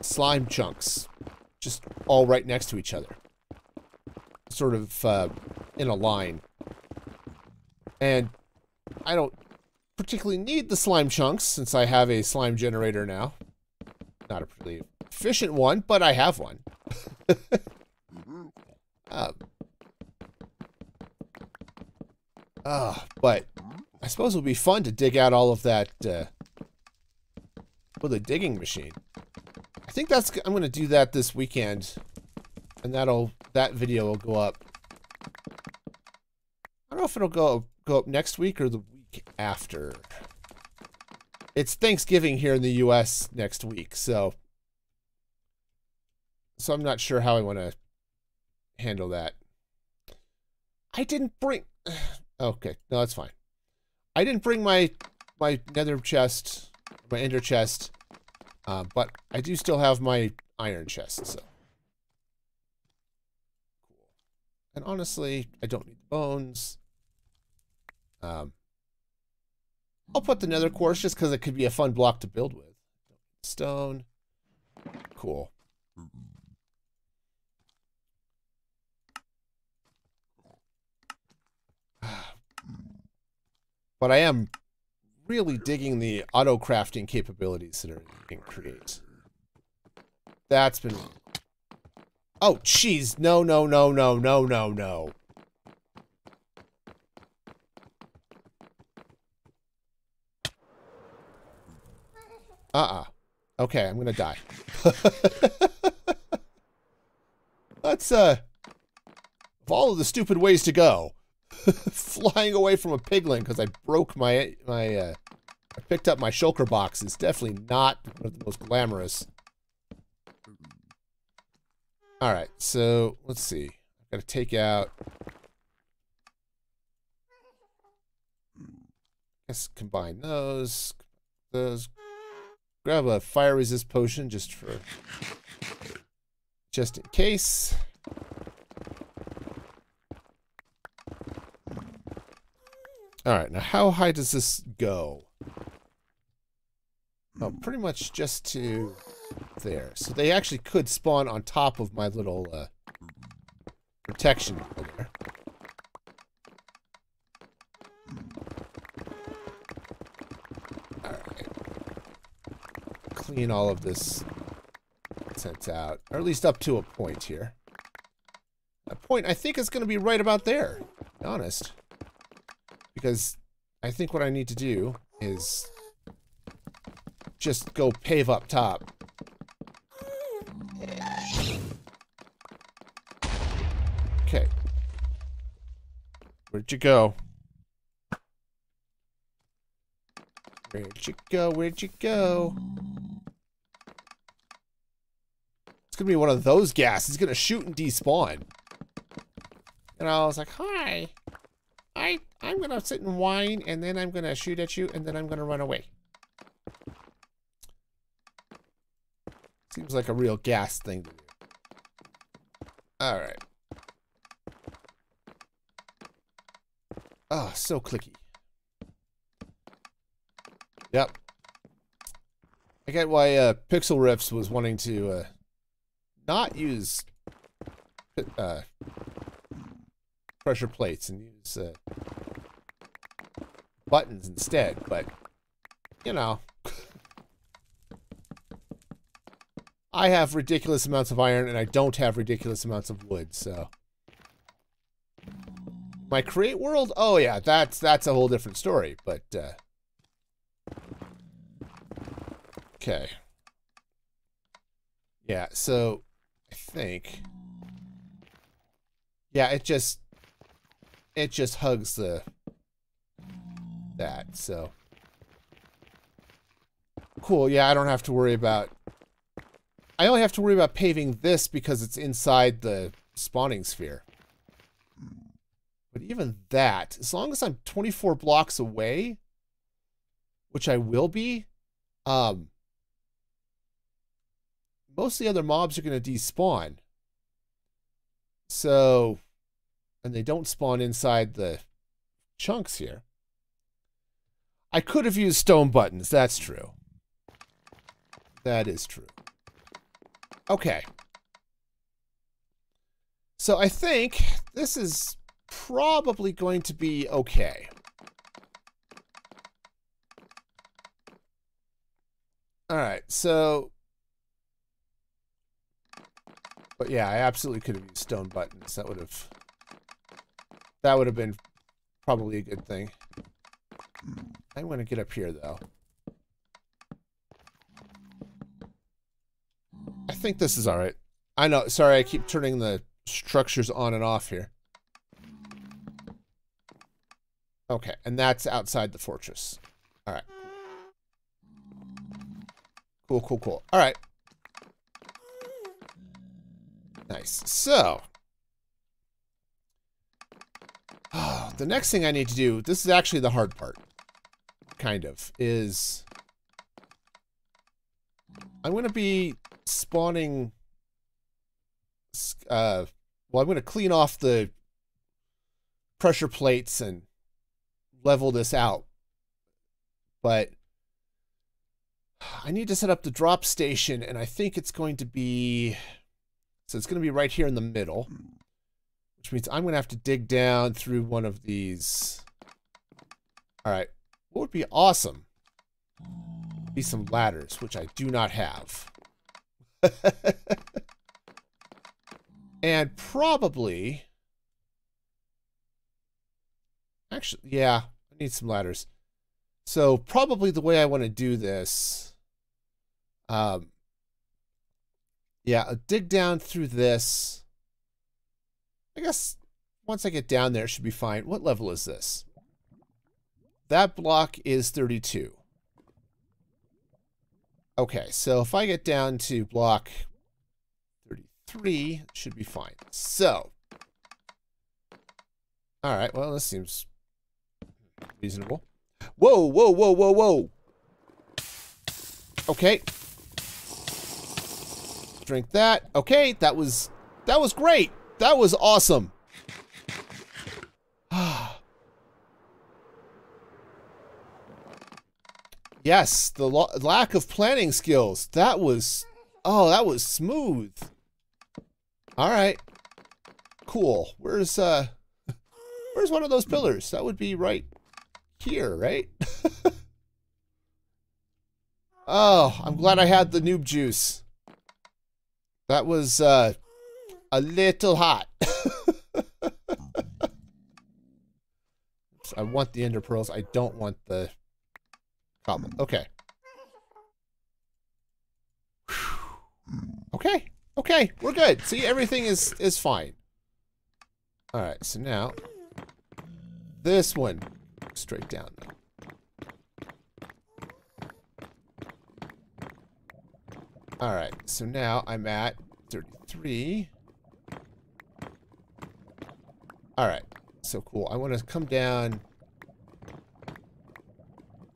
slime chunks just all right next to each other sort of uh, in a line. And I don't particularly need the slime chunks since I have a slime generator now. Not a particularly efficient one, but I have one. uh, uh, but I suppose it would be fun to dig out all of that uh, with a digging machine. I think that's I'm going to do that this weekend and that'll that video will go up I don't know if it'll go go up next week or the week after. It's Thanksgiving here in the U.S. next week, so so I'm not sure how I want to handle that. I didn't bring. Okay, no, that's fine. I didn't bring my my nether chest, my ender chest, uh, but I do still have my iron chest, so. And honestly, I don't need the bones. Um, I'll put the nether quartz just because it could be a fun block to build with. Stone. Cool. But I am really digging the auto crafting capabilities that are being create. That's been. Oh, jeez. No, no, no, no, no, no, no. Uh-uh. Okay, I'm gonna die. Let's, uh... Of the stupid ways to go, flying away from a piglin because I broke my my uh, I picked up my shulker box It's definitely not one of the most glamorous. All right, so let's see. I've got to take out. Let's combine those. Those. Grab a fire resist potion just for just in case. All right, now how high does this go? Oh, pretty much just to there. So they actually could spawn on top of my little uh, protection there. Alright. Clean all of this sense out. Or at least up to a point here. A point I think is going to be right about there. honest. Because I think what I need to do is just go pave up top. Okay. Where'd you go? Where'd you go? Where'd you go? It's gonna be one of those ghast. He's gonna shoot and despawn. And I was like, hi. I, I'm gonna sit and whine, and then I'm gonna shoot at you, and then I'm gonna run away. Seems like a real ghast thing to do. Alright. Oh, so clicky. Yep. I get why uh, Pixlriffs was wanting to uh, not use uh, pressure plates and use uh, buttons instead, but, you know. I have ridiculous amounts of iron and I don't have ridiculous amounts of wood, so. My create world? Oh yeah, that's that's a whole different story, but uh Okay. Yeah, so I think Yeah, it just it just hugs the that, so. Cool, yeah, I don't have to worry about... I only have to worry about paving this because it's inside the spawning sphere. But even that, as long as I'm 24 blocks away, which I will be, um, most of the other mobs are going to despawn. So, and they don't spawn inside the chunks here. I could have used stone buttons. That's true. That is true. Okay. So I think this is probably going to be okay. All right, so... But yeah, I absolutely could have used stone buttons. That would have... That would have been probably a good thing. I'm going to get up here, though. I think this is all right. I know. Sorry, I keep turning the structures on and off here. Okay, and that's outside the fortress. All right. Cool, cool, cool. All right. Nice. So, oh, the next thing I need to do, this is actually the hard part, kind of, is I'm going to be spawning, uh, well, I'm going to clean off the pressure plates and level this out. But I need to set up the drop station, and I think it's going to be, so it's going to be right here in the middle, which means I'm going to have to dig down through one of these. All right, what would be awesome? Be some ladders, which I do not have. and probably, actually, yeah, I need some ladders. So probably the way I want to do this, um, yeah, dig down through this. I guess once I get down there, it should be fine. What level is this? That block is 32. Okay, so if I get down to block 33, should be fine. So, all right, well, this seems reasonable. Whoa, whoa, whoa, whoa, whoa. Okay. Drink that. Okay, that was that was great. That was awesome. yes, the lack of planning skills. That was oh, that was smooth. All right. Cool. Where's uh where's one of those pillars? That would be right here, right? oh, I'm glad I had the noob juice. That was uh, a little hot. I want the ender pearls. I don't want the cobble. Okay. Okay. Okay, we're good. See, everything is is fine. All right, so now this one straight down Alright, so now I'm at 33. Alright, so cool. I want to come down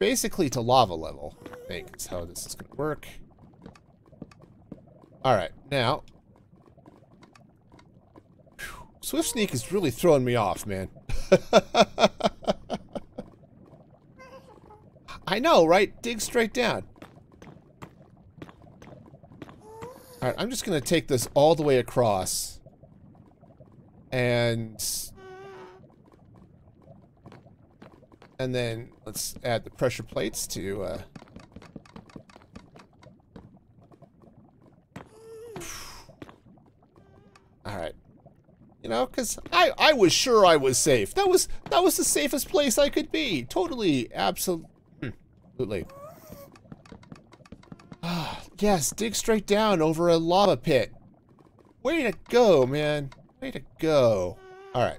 basically to lava level, I think is how this is going to work. Alright, now. Swift Sneak is really throwing me off, man. I know, right? Dig straight down. Alright, I'm just going to take this all the way across. And... And then let's add the pressure plates to... Uh, Alright. You know, because I, I was sure I was safe. That was that was the safest place I could be. Totally, absolutely. Absolutely. Ah, yes, dig straight down over a lava pit. Way to go, man. Way to go. All right.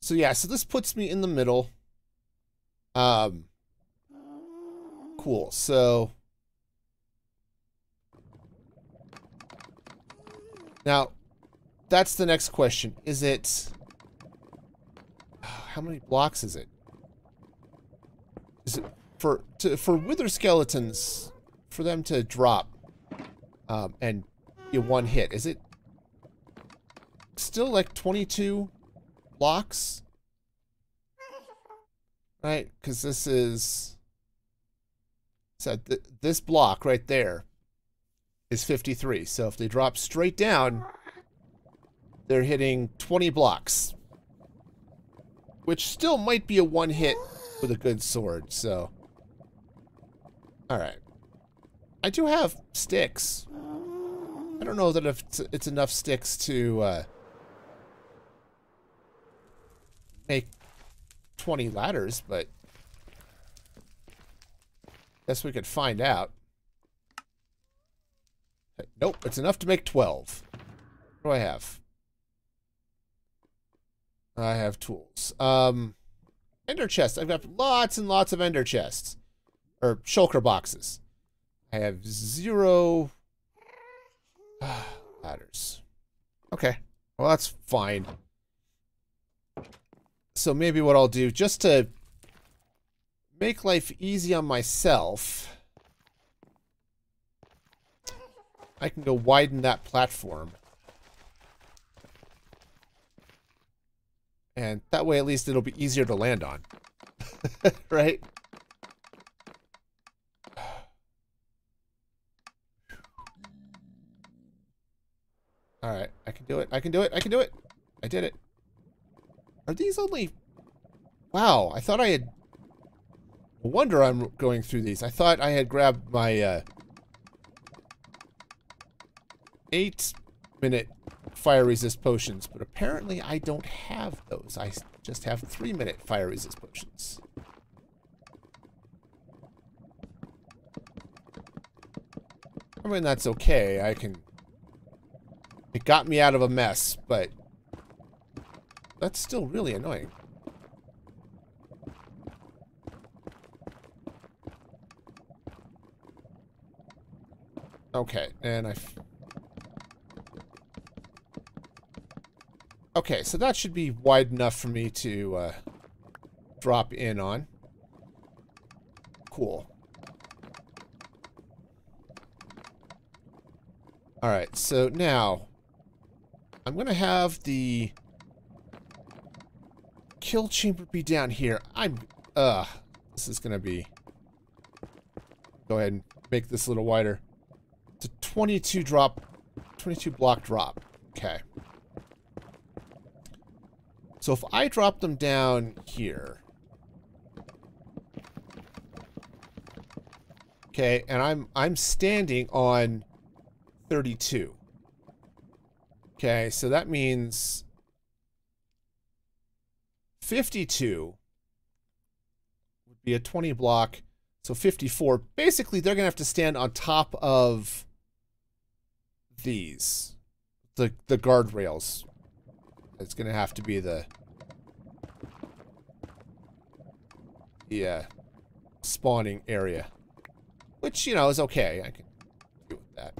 So yeah, so this puts me in the middle. Um, cool. So now, that's the next question. Is it? How many blocks is it? Is it for to, for wither skeletons for them to drop um, and you one hit? Is it still like 22 blocks? Right, because this is so th this block right there is 53. So if they drop straight down, they're hitting 20 blocks, which still might be a one hit with a good sword, so. Alright. I do have sticks. I don't know that if it's, enough sticks to uh, make 20 ladders, but guess we could find out. Nope, it's enough to make 12. What do I have? I have tools. Um, ender chests. I've got lots and lots of ender chests. Or shulker boxes. I have zero ladders. Okay. Well, that's fine. So maybe what I'll do, just to make life easy on myself, I can go widen that platform. And that way, at least, it'll be easier to land on. right? Alright, I can do it. I can do it. I can do it. I did it. Are these only... Wow, I thought I had... No wonder I'm going through these. I thought I had grabbed my, uh... Eight minute fire resist potions, but apparently I don't have those. I just have three minute fire resist potions. I mean, that's okay. I can it got me out of a mess, but that's still really annoying. Okay, and I... Okay, so that should be wide enough for me to uh, drop in on. Cool. Alright, so now I'm going to have the kill chamber be down here. I'm, uh, this is going to be, go ahead and make this a little wider. It's a 22 drop, 22 block drop. Okay. So if I drop them down here, okay, and I'm I'm standing on 32. Okay, so that means 52 would be a 20 block. So 54. Basically, they're going to have to stand on top of these. The, the guardrails. It's going to have to be the... Yeah. Spawning area. Which, you know, is okay. I can deal with that.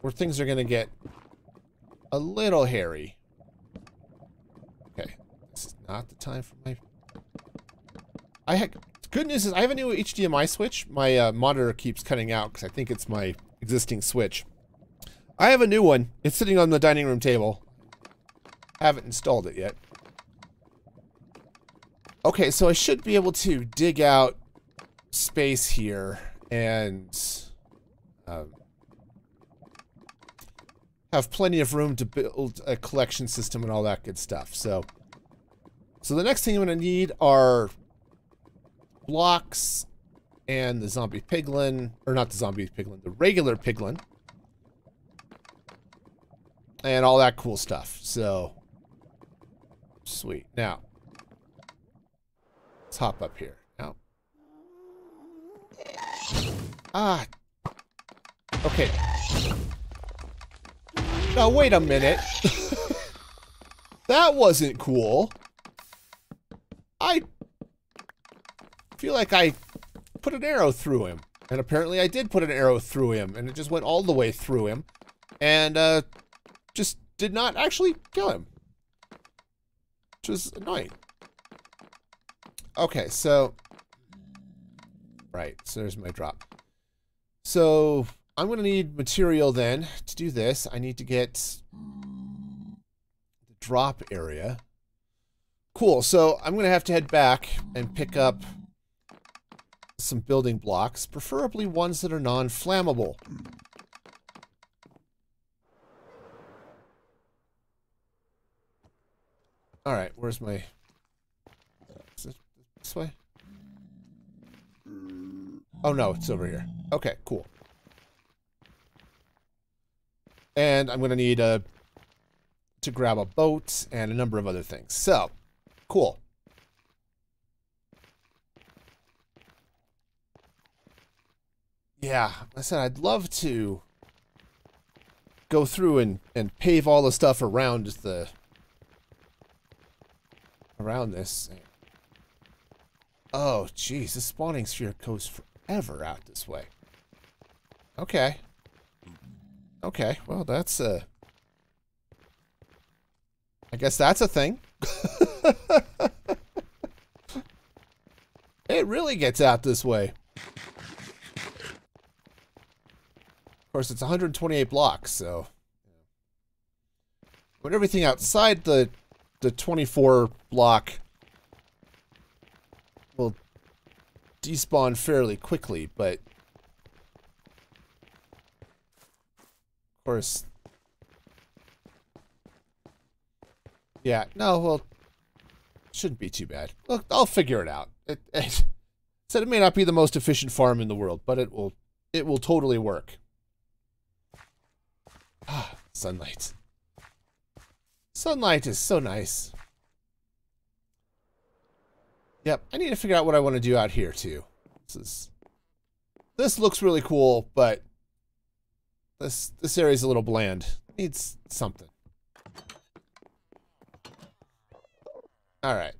Where things are going to get a little hairy. Okay. This is not the time for my... I had... Good news is I have a new HDMI switch. My uh, monitor keeps cutting out because I think it's my existing switch. I have a new one. It's sitting on the dining room table. I haven't installed it yet. Okay, so I should be able to dig out space here and um, have plenty of room to build a collection system and all that good stuff. So, so the next thing I'm going to need are blocks and the zombie piglin, or not the zombie piglin, the regular piglin. And all that cool stuff. So, sweet. Now, let's hop up here. Now. Ah. Okay. Now, wait a minute. that wasn't cool. I feel like I put an arrow through him. And apparently I did put an arrow through him. And it just went all the way through him. And, uh, just did not actually kill him. Which was annoying. Okay, so... Right, so there's my drop. So, I'm going to need material then to do this. I need to get the drop area. Cool. So I'm going to have to head back and pick up some building blocks, preferably ones that are non-flammable. All right, where's my... Is it this way? Oh, no, it's over here. Okay, cool. And I'm going to need a, uh, to grab a boat and a number of other things. So, cool. Yeah, I said I'd love to go through and, and pave all the stuff around the around this. Oh, jeez, the spawning sphere goes forever out this way. Okay. Okay, well, that's a... I guess that's a thing. it really gets out this way. Of course, it's 128 blocks, so... But everything outside the the 24 block will despawn fairly quickly, but... course... Yeah, no, well... Shouldn't be too bad. Look, I'll figure it out. It, it said it may not be the most efficient farm in the world, but it will it will totally work. Ah, sunlight. Sunlight is so nice. Yep, I need to figure out what I want to do out here too. This is this looks really cool, but this this area is a little bland. Needs something. All right.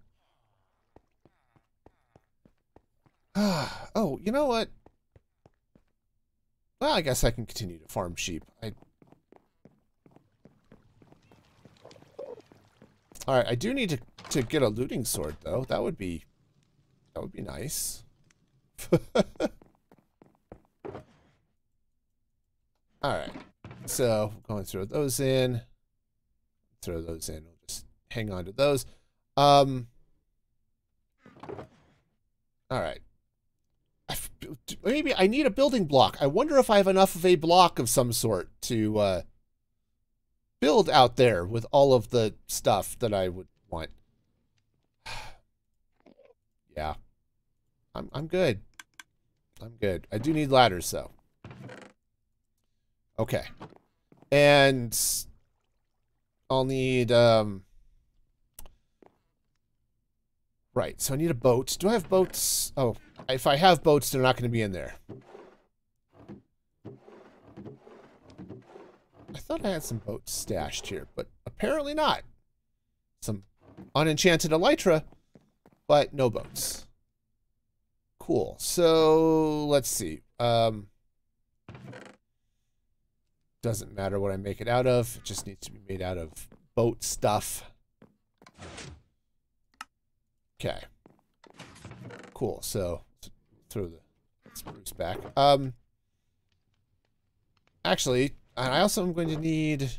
oh, you know what? Well, I guess I can continue to farm sheep. I Alright, I do need to, to get a looting sword, though. That would be... That would be nice. Alright. So, going to throw those in. Throw those in. We'll just hang on to those. Um... Alright. Maybe I need a building block. I wonder if I have enough of a block of some sort to, uh build out there with all of the stuff that I would want. yeah. I'm I'm good. I'm good. I do need ladders though. Okay. And I'll need um Right, so I need a boat. Do I have boats? Oh, if I have boats, they're not going to be in there. I thought I had some boats stashed here, but apparently not. Some unenchanted elytra, but no boats. Cool. So let's see. Um, doesn't matter what I make it out of. It just needs to be made out of boat stuff. Okay. Cool. So throw the spruce back. Um, actually, I also am going to need...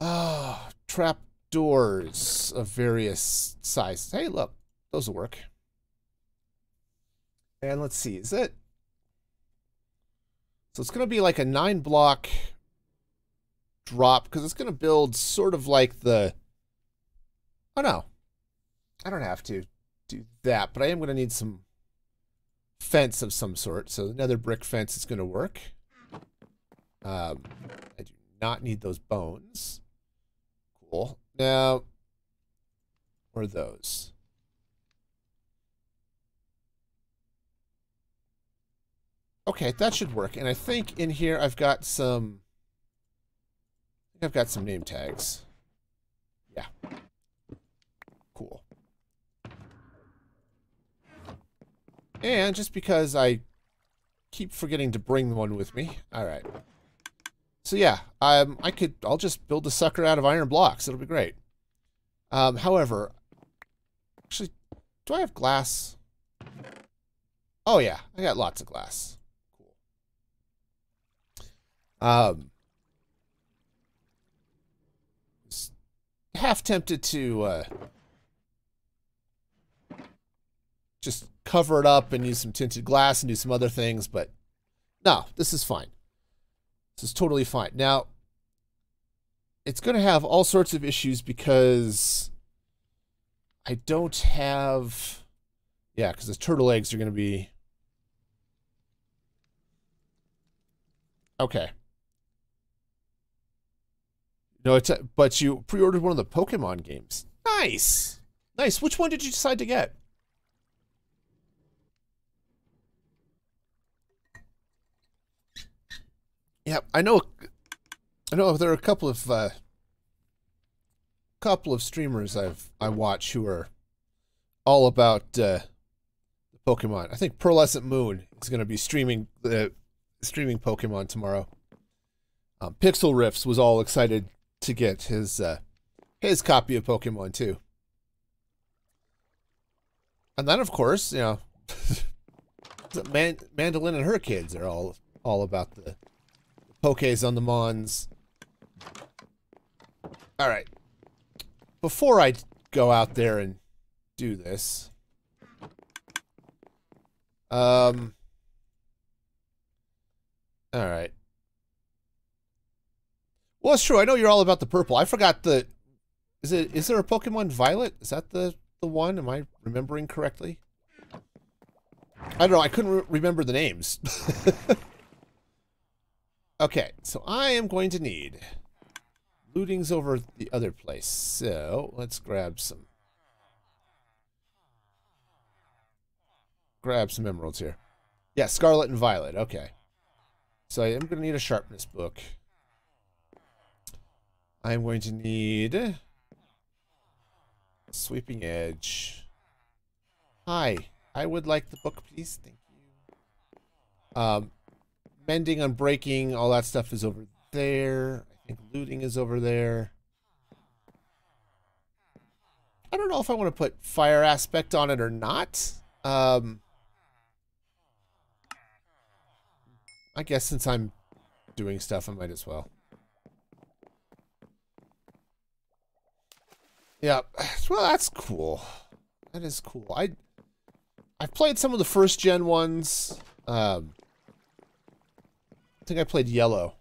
Ah, trap doors of various sizes. Hey, look. Those will work. And let's see. Is it... So it's going to be like a nine block drop because it's going to build sort of like the... Oh, no. I don't have to do that, but I am going to need some fence of some sort. So another brick fence is going to work. Um, I do not need those bones. Cool. Now, where are those? Okay, that should work. And I think in here I've got some... I've got some name tags. Yeah. Cool. And just because I keep forgetting to bring one with me. All right. So yeah, um, I could, I'll just build the sucker out of iron blocks. It'll be great. Um, however, actually, do I have glass? Oh yeah, I got lots of glass. Um, half tempted to uh, just cover it up and use some tinted glass and do some other things, but no, this is fine. This is totally fine. Now, it's going to have all sorts of issues because I don't have... Yeah, because the turtle eggs are going to be... Okay. No, it's a, but you pre-ordered one of the Pokemon games. Nice. Nice. Which one did you decide to get? Yeah, I know. I know there are a couple of uh, couple of streamers I've I watch who are all about uh, Pokemon. I think Pearlescent Moon is going to be streaming the uh, streaming Pokemon tomorrow. Um, Pixlriffs was all excited to get his uh, his copy of Pokemon too. And then, of course, you know, Man- Mandolin and her kids are all all about the, Pokés on the Mons. All right. Before I go out there and do this, um, all right. Well, it's true. I know you're all about the purple. I forgot the. Is it? Is there a Pokemon Violet? Is that the the one? Am I remembering correctly? I don't know. I couldn't re remember the names. okay, so I am going to need looting's over the other place. So let's grab some. Grab some emeralds here. Yeah, Scarlet and Violet. Okay. So I am going to need a sharpness book. I'm going to need sweeping edge. Hi, I would like the book, please. Thank you. Um, mending, unbreaking, all that stuff is over there. I think looting is over there. I don't know if I want to put fire aspect on it or not. Um, I guess since I'm doing stuff, I might as well. Yeah, well, that's cool. That is cool. I I've played some of the first gen ones. Um, I think I played Yellow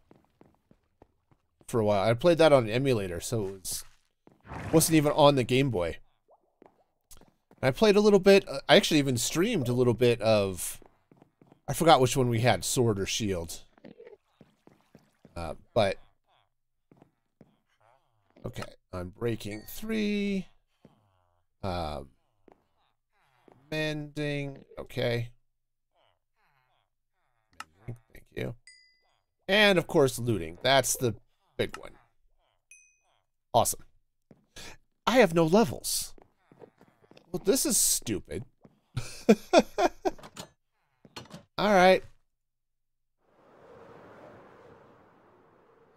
for a while. I played that on an emulator, so it was wasn't even on the Game Boy. I played a little bit. Uh, I actually even streamed a little bit of. I forgot which one we had, Sword or Shield. Uh, but okay, Unbreaking three. Um, mending. Okay. Mending, thank you. And of course, looting. That's the big one. Awesome. I have no levels. Well, this is stupid. All right.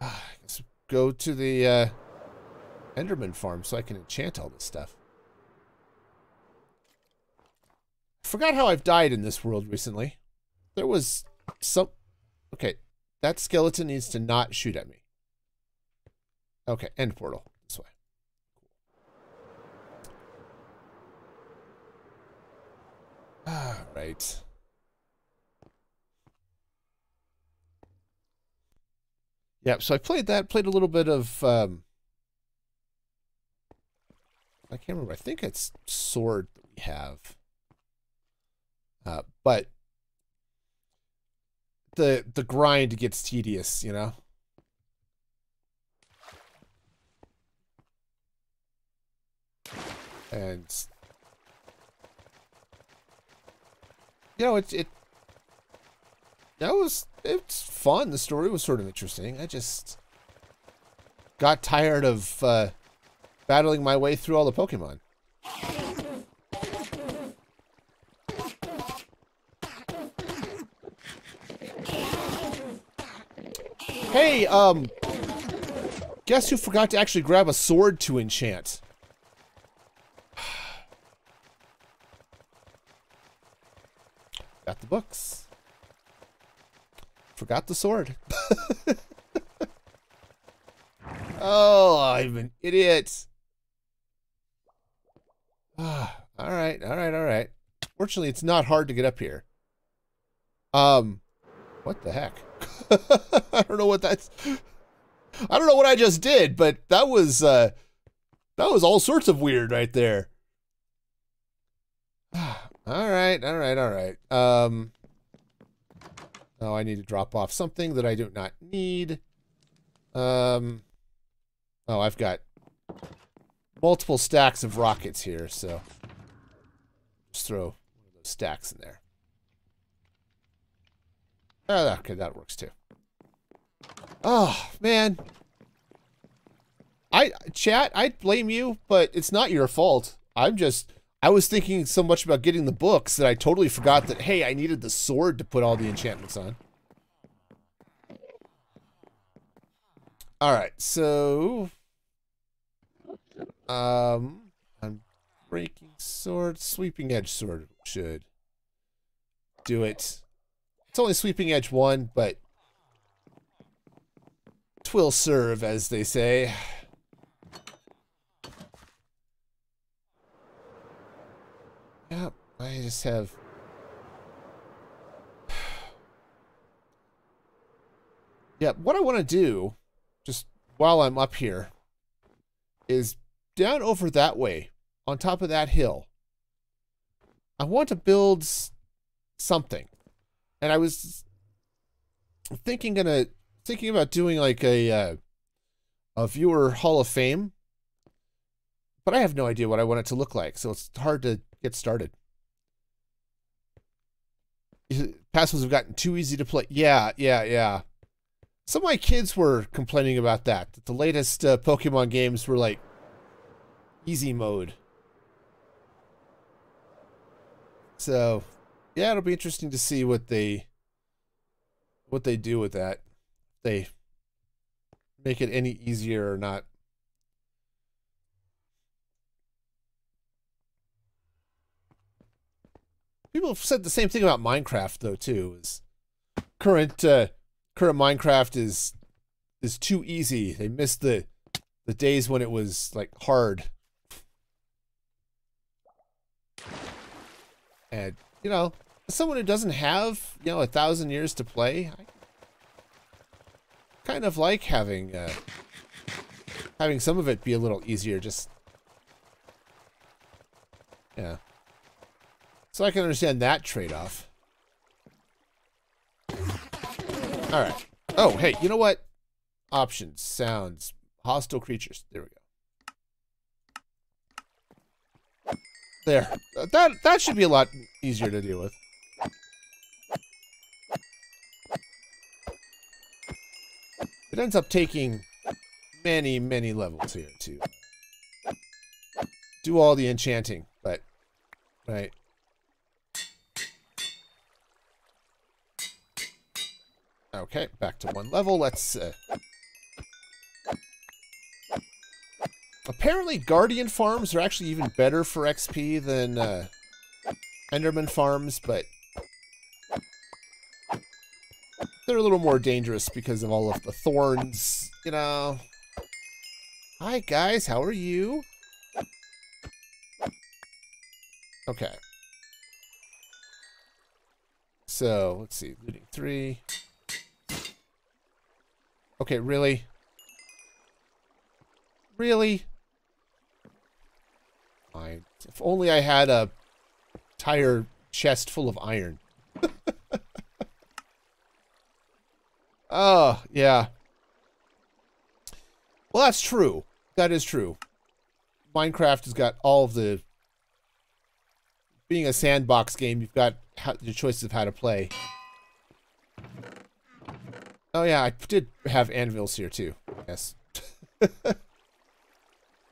Let's go to the uh, Enderman farm so I can enchant all this stuff. Forgot how I've died in this world recently. There was some... Okay, that skeleton needs to not shoot at me. Okay, end portal. This way. Ah, right. Yeah, so I played that, played a little bit of, um, I can't remember, I think it's Sword that we have. Uh, but the the grind gets tedious, you know. And you know, it it that was it's fun. The story was sort of interesting. I just got tired of uh, battling my way through all the Pokemon. Hey, um, guess who forgot to actually grab a sword to enchant? Got the books. Forgot the sword. oh, I'm an idiot. Ah, all right, all right, all right. Fortunately, it's not hard to get up here. Um, what the heck? I don't know what that's. I don't know what I just did, but that was uh, that was all sorts of weird right there. all right, all right, all right. Um, oh, I need to drop off something that I do not need. Um, oh, I've got multiple stacks of rockets here, so just throw one of those stacks in there. Oh, okay, that works too. Oh, man. I chat, I blame you, but it's not your fault. I'm just I was thinking so much about getting the books that I totally forgot that hey, I needed the sword to put all the enchantments on. All right, so um I'm breaking sword, sweeping edge sword should do it. It's only sweeping edge one, but twill serve, as they say. Yep, I just have... yeah, what I want to do, just while I'm up here, is down over that way, on top of that hill. I want to build something. And I was thinking gonna thinking about doing like a uh, a viewer hall of fame but I have no idea what I want it to look like, so it's hard to get started. Passwords have gotten too easy to play. Yeah, yeah, yeah. Some of my kids were complaining about that. That the latest uh, Pokemon games were like easy mode. So, yeah, it'll be interesting to see what they what they do with that. They make it any easier or not. People have said the same thing about Minecraft though too. Is current uh, current Minecraft is is too easy. They missed the the days when it was like hard. And you know, someone who doesn't have you know a thousand years to play, I kind of like having uh, having some of it be a little easier. Just yeah. So I can understand that trade-off. Alright. Oh, hey, you know what? Options, sounds, hostile creatures. There we go. There. That, that should be a lot easier to deal with. It ends up taking many, many levels here to do all the enchanting, but, right. Okay, back to one level. Let's... Uh... Apparently, Guardian farms are actually even better for XP than uh, Enderman farms, but they're a little more dangerous because of all of the thorns, you know. Hi, guys. How are you? Okay. So, let's see. Looting three. Okay, really? Really? If only I had a tire chest full of iron. oh, yeah. Well, that's true. That is true. Minecraft has got all of the... Being a sandbox game, you've got your choices of how to play. Oh yeah, I did have anvils here too. Yes.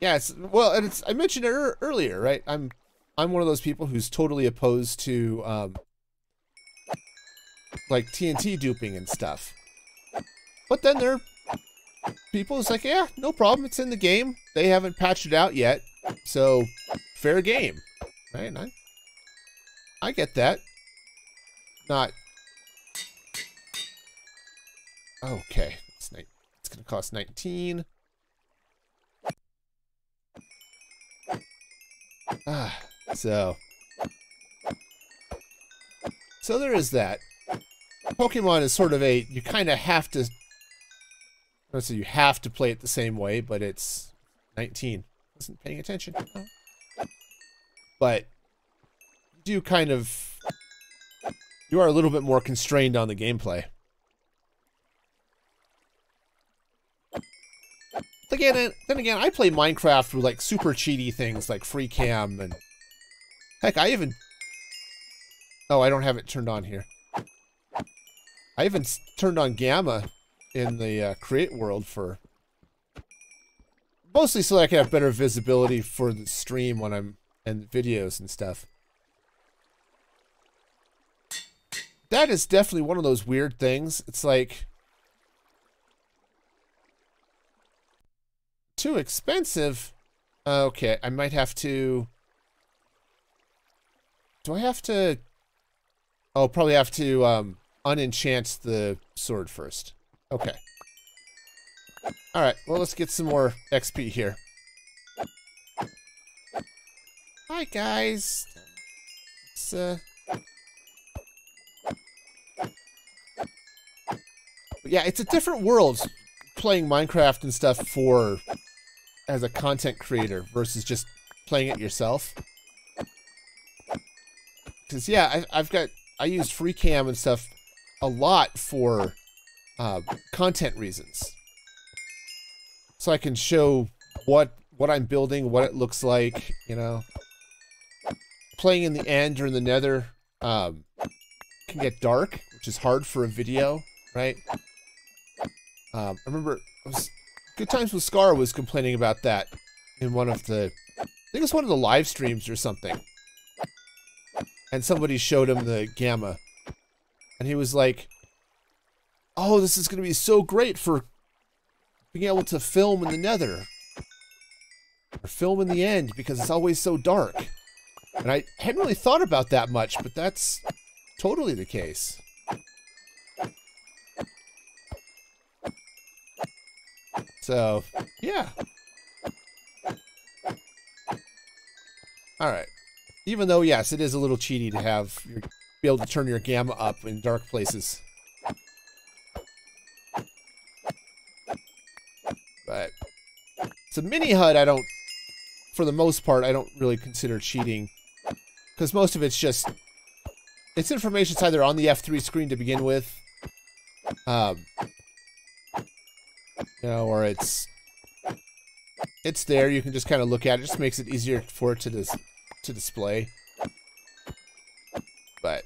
yes. Well, and it's I mentioned it er earlier, right? I'm I'm one of those people who's totally opposed to um like TNT duping and stuff. But then there are people who's like, yeah, no problem. It's in the game. They haven't patched it out yet, so fair game, right? And I I get that. Not Okay, it's, it's going to cost 19. Ah, so. So there is that. Pokemon is sort of a, you kind of have to, say you have to play it the same way, but it's 19. Wasn't paying attention. But you do kind of, you are a little bit more constrained on the gameplay. Again, then again, I play Minecraft with like super cheaty things like free cam and heck, I even oh, I don't have it turned on here. I even turned on gamma in the uh, create world for mostly so that I can have better visibility for the stream when I'm and videos and stuff. That is definitely one of those weird things. It's like too expensive. Okay, I might have to. Do I have to? Oh, probably have to um, unenchant the sword first. Okay. All right. Well, let's get some more XP here. Hi, guys. It's uh. Yeah, it's a different world playing Minecraft and stuff for as a content creator versus just playing it yourself. Because yeah, I, I've got I use FreeCam and stuff a lot for uh, content reasons, so I can show what what I'm building, what it looks like, you know. Playing in the end or in the Nether um, can get dark, which is hard for a video, right? Um, I remember was, Good Times with Scar was complaining about that in one of the, I think it was one of the live streams or something. And somebody showed him the gamma. And he was like, oh, this is going to be so great for being able to film in the nether. Or film in the end because it's always so dark. And I hadn't really thought about that much, but that's totally the case. So, yeah. Alright. Even though, yes, it is a little cheaty to have your, be able to turn your gamma up in dark places. But it's a mini HUD I don't, for the most part, I don't really consider cheating. Because most of it's just, it's information that's either on the F3 screen to begin with, um, you know, or it's it's there. You can just kind of look at it. it. Just makes it easier for it to dis to display. But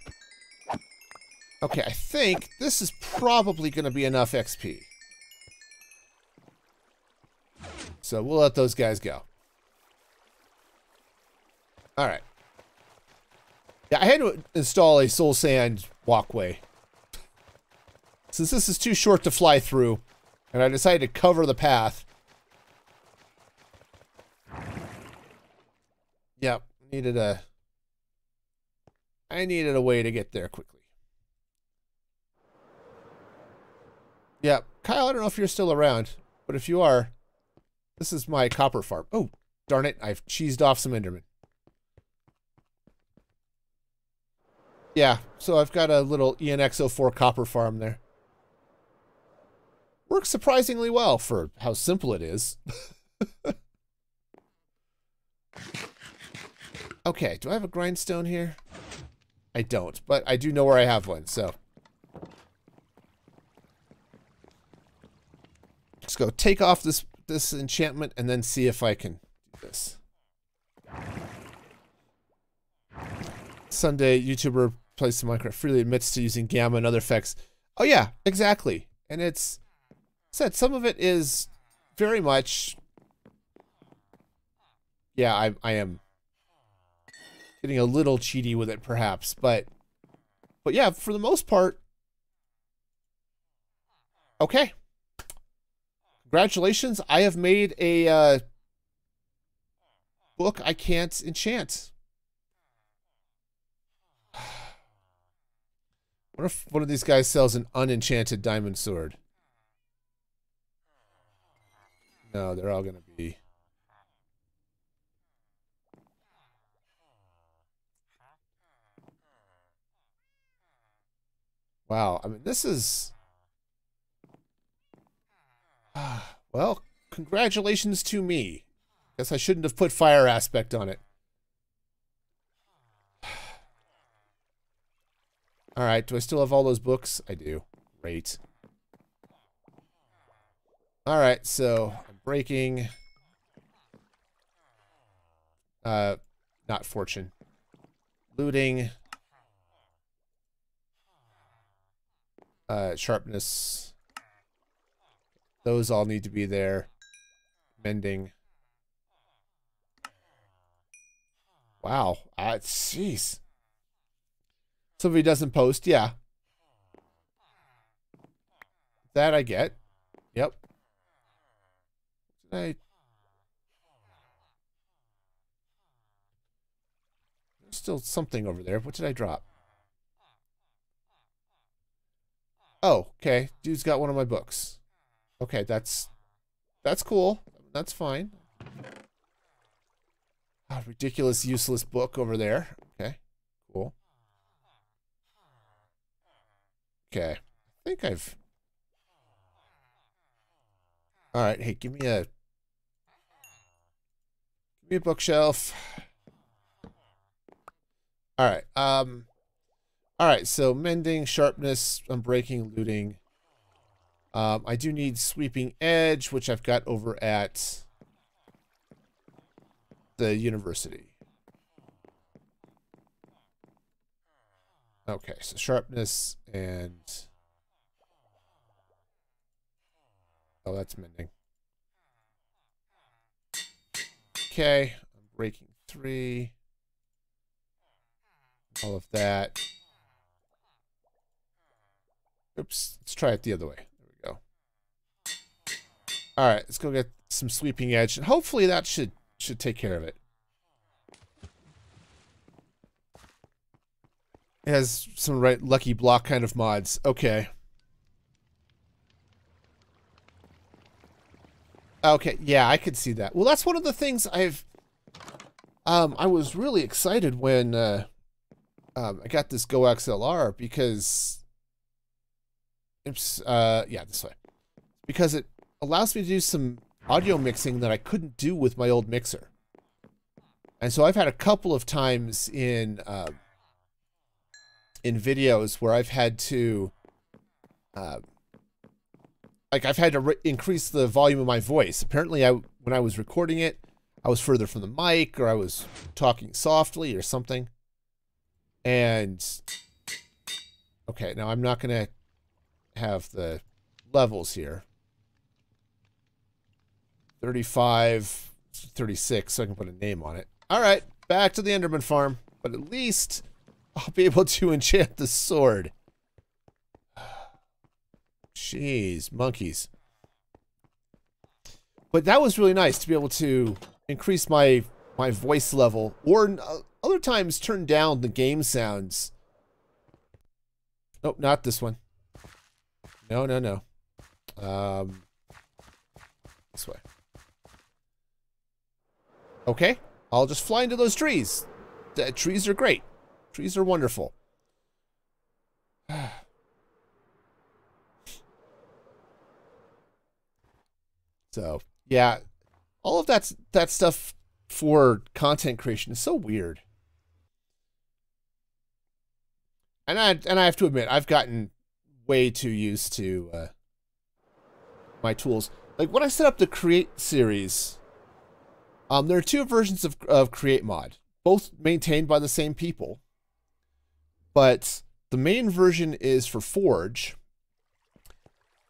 okay, I think this is probably going to be enough XP. So we'll let those guys go. All right. Yeah, I had to install a soul sand walkway. Since this is too short to fly through, and I decided to cover the path. Yep, needed a... I needed a way to get there quickly. Yep, Kyle, I don't know if you're still around, but if you are, this is my copper farm. Oh, darn it, I've cheesed off some Enderman. Yeah, so I've got a little ianxofour copper farm there works surprisingly well for how simple it is. okay, do I have a grindstone here? I don't, but I do know where I have one, so. Let's go take off this this enchantment and then see if I can do this. Sunday, YouTuber plays Minecraft freely admits to using gamma and other effects. Oh yeah, exactly. And it's said some of it is very much yeah i i am getting a little cheaty with it perhaps but but yeah for the most part okay. Congratulations. I have made a uh, book i can't enchant. What if one of these guys sells an unenchanted diamond sword No, they're all going to be. Wow, I mean, this is... well, congratulations to me. Guess I shouldn't have put fire aspect on it. Alright, do I still have all those books? I do. Great. Alright, so breaking. Uh, not fortune. Looting. Uh, sharpness. Those all need to be there. Mending. Wow. Uh, jeez. Somebody doesn't post, yeah. That I get. I... There's still something over there. What did I drop? Oh, okay. Dude's got one of my books. Okay, that's that's cool. That's fine. Oh, ridiculous, useless book over there. Okay, cool. Okay, I think I've. All right, hey, give me a bookshelf. All right, um, all right. So mending, sharpness, unbreaking, looting. Um, I do need sweeping edge, which I've got over at the university. Okay, so sharpness and... Oh, that's mending. Okay, I'm breaking three. All of that. Oops, let's try it the other way. There we go. All right, let's go get some sweeping edge, and hopefully that should should take care of it. It has some right lucky block kind of mods. Okay. Okay, yeah, I could see that. Well, that's one of the things I've um I was really excited when uh um I got this GoXLR because it's uh yeah, this way. Because it allows me to do some audio mixing that I couldn't do with my old mixer. And so I've had a couple of times in uh, in videos where I've had to uh, like I've had to increase the volume of my voice. Apparently, I when I was recording it, I was further from the mic, or I was talking softly, or something. And okay, now I'm not gonna have the levels here. 35, 36, so I can put a name on it. All right, back to the Enderman farm. But at least I'll be able to enchant the sword. Jeez, monkeys. But that was really nice to be able to increase my my voice level, or uh, other times turn down the game sounds. Nope, not this one. No, no, no. Um, this way. Okay, I'll just fly into those trees. The trees are great. Trees are wonderful. so, yeah, all of that that stuff for content creation is so weird. And I and I have to admit, I've gotten way too used to uh, my tools. Like when I set up the create series, um, there are two versions of, of Create Mod, both maintained by the same people. But the main version is for Forge,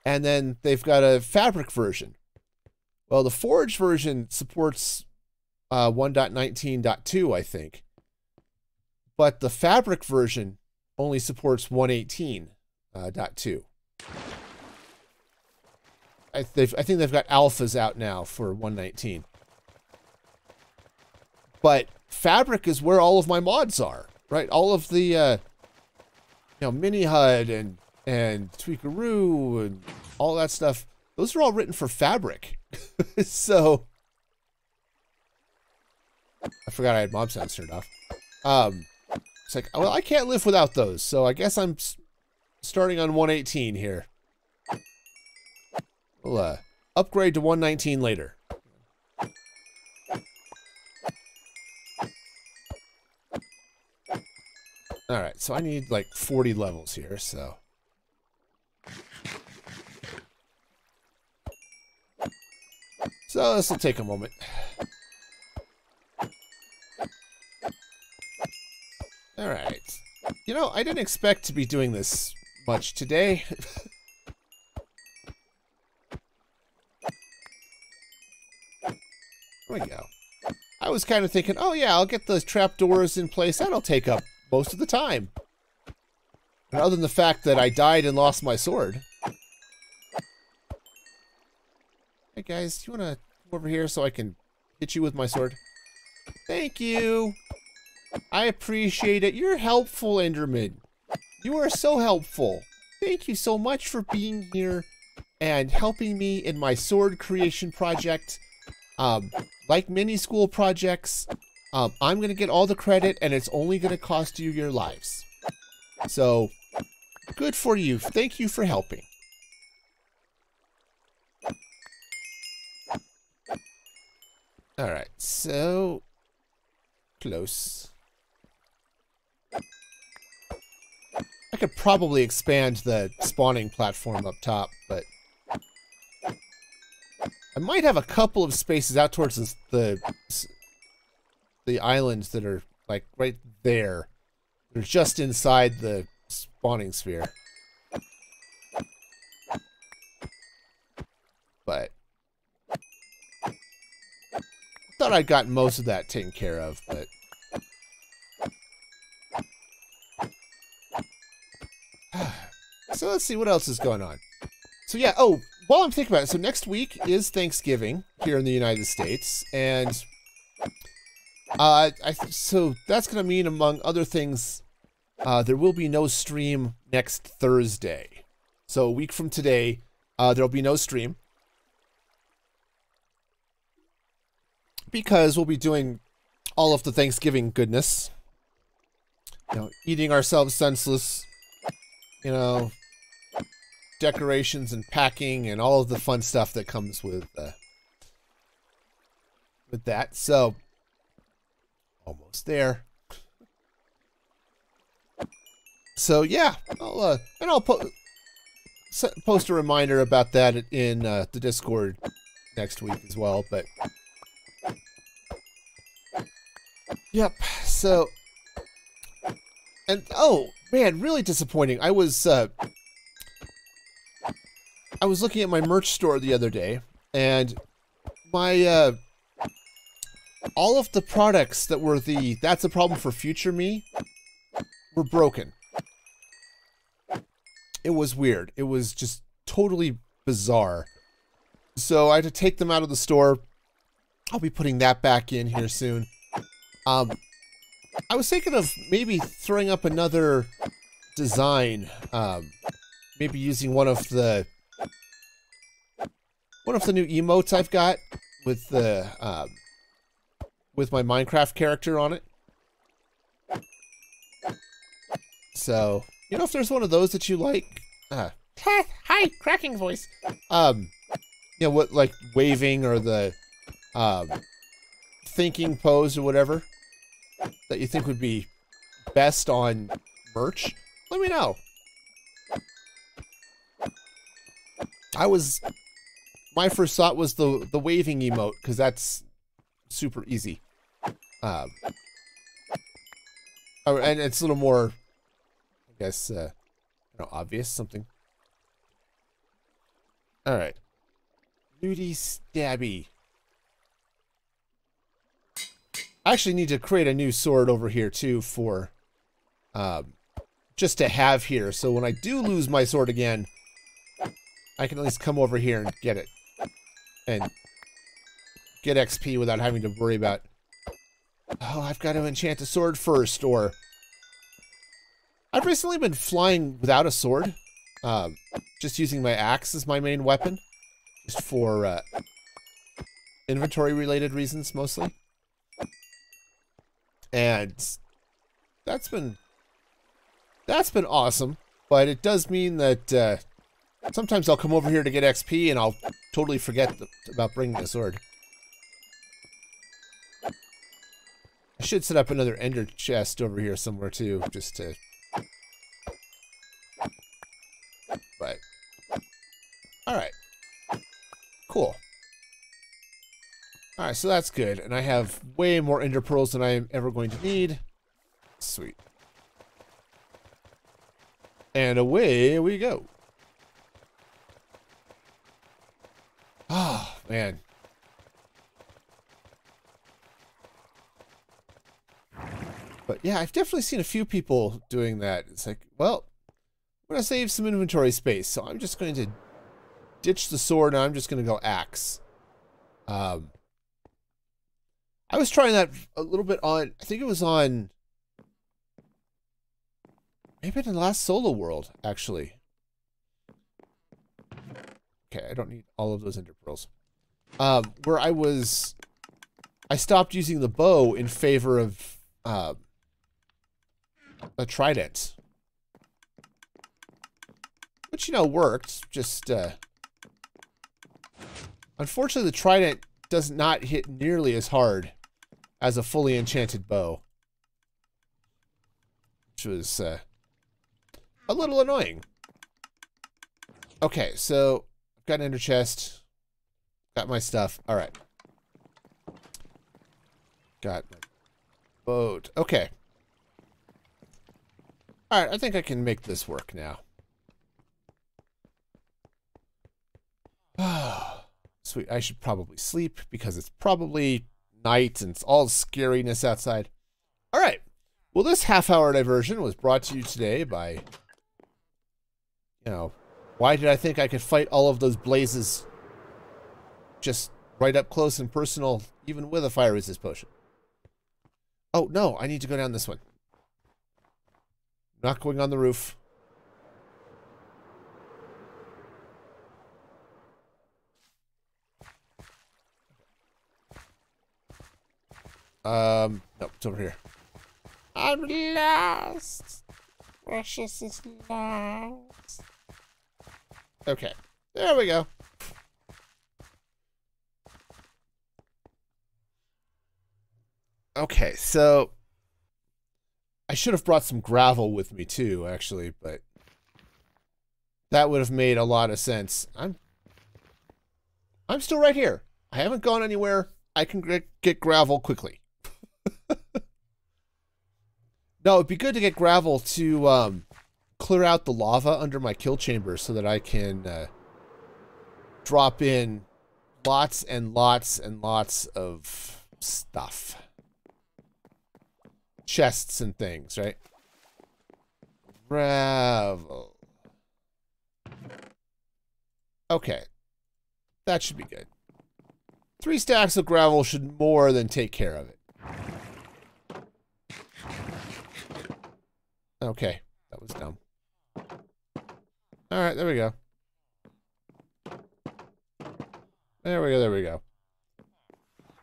and then they've got a Fabric version. Well, the Forge version supports uh, 1.19.2, I think. But the Fabric version only supports 118.2. Uh, I, I think they've got alphas out now for 119. But Fabric is where all of my mods are, right? All of the, uh, you know, Mini HUD and and Tweakaroo and all that stuff. Those are all written for Fabric. so I forgot I had mob sounds turned off. Um, it's like, well, I can't live without those. So I guess I'm starting on 118 here. We'll uh, upgrade to 119 later. All right, so I need like 40 levels here, so. So this will take a moment. All right. You know, I didn't expect to be doing this much today. There we go. I was kind of thinking, oh yeah, I'll get the trapdoors in place. That'll take up most of the time. Other than the fact that I died and lost my sword. Hey guys, you want to come over here so I can hit you with my sword? Thank you. I appreciate it. You're helpful, Enderman. You are so helpful. Thank you so much for being here and helping me in my sword creation project. Um, like many school projects, um, I'm going to get all the credit and it's only going to cost you your lives. So, good for you. Thank you for helping. All right, so close. I could probably expand the spawning platform up top, but I might have a couple of spaces out towards the the, the islands that are like right there. They're just inside the spawning sphere. But thought I'd gotten most of that taken care of, but... so let's see what else is going on. So yeah, oh, while I'm thinking about it, so next week is Thanksgiving here in the United States, and uh, I so that's going to mean, among other things, uh, there will be no stream next Thursday. So a week from today, uh, there'll be no stream. Because we'll be doing all of the Thanksgiving goodness. You know, eating ourselves senseless, you know, decorations and packing and all of the fun stuff that comes with uh, with that. So, almost there. So yeah, I'll uh, and I'll po post a reminder about that in uh, the Discord next week as well. But Yep. So, and oh man, really disappointing. I was uh, I was looking at my merch store the other day, and my uh, all of the products that were the that's a problem for future me were broken. It was weird. It was just totally bizarre. So I had to take them out of the store. I'll be putting that back in here soon. Um, I was thinking of maybe throwing up another design. Um, maybe using one of the one of the new emotes I've got with the um, with my Minecraft character on it. So, you know, if there's one of those that you like, uh, hi, cracking voice. Um, you know what, like waving or the um, thinking pose or whatever that you think would be best on merch, let me know. I was my first thought was the the waving emote because that's super easy. Um, oh, and it's a little more, I guess, uh, you know, obvious something. All right, Nudie Stabby. I actually need to create a new sword over here too for um, just to have here. So when I do lose my sword again, I can at least come over here and get it. And get XP without having to worry about, oh, I've got to enchant a sword first, or... I've recently been flying without a sword. Um, just using my axe as my main weapon. Just for uh, inventory-related reasons, mostly. And that's been that's been awesome. But it does mean that uh, sometimes I'll come over here to get XP and I'll totally forget the, about bringing a sword. I should set up another ender chest over here somewhere too, just to... But... Alright. Cool. All right, so that's good. And I have way more ender pearls than I am ever going to need. Sweet. And away we go. Oh, man. But yeah, I've definitely seen a few people doing that. It's like, well, I'm going to save some inventory space, so I'm just going to ditch the sword and I'm just going to go axe. Um, I was trying that a little bit on, I think it was on, maybe in the last solo world, actually. Okay, I don't need all of those ender pearls. Um, where I was, I stopped using the bow in favor of, uh, a trident. Which, you know, worked. Just, uh... Unfortunately, the trident does not hit nearly as hard as a fully enchanted bow. Which was, uh... A little annoying. Okay, so... I've got an ender chest. Got my stuff. Alright. Got my boat. Okay. Alright, I think I can make this work now. Sweet, I should probably sleep because it's probably night and it's all scariness outside. Alright, well this half-hour diversion was brought to you today by, you know, why did I think I could fight all of those blazes just right up close and personal, even with a fire resist potion? Oh, no, I need to go down this one. Not going on the roof. Um, no, it's over here. I'm lost. Precious is lost. Okay, there we go. Okay, so I should have brought some gravel with me too, actually, but that would have made a lot of sense. I'm I'm still right here. I haven't gone anywhere. I can get gravel quickly. no, it'd be good to get gravel to um, clear out the lava under my kill chamber so that I can uh, drop in lots and lots and lots of stuff chests and things, right? Gravel. Okay. That should be good. Three stacks of gravel should more than take care of it. Okay. That was dumb. Alright, there we go. There we go, there we go.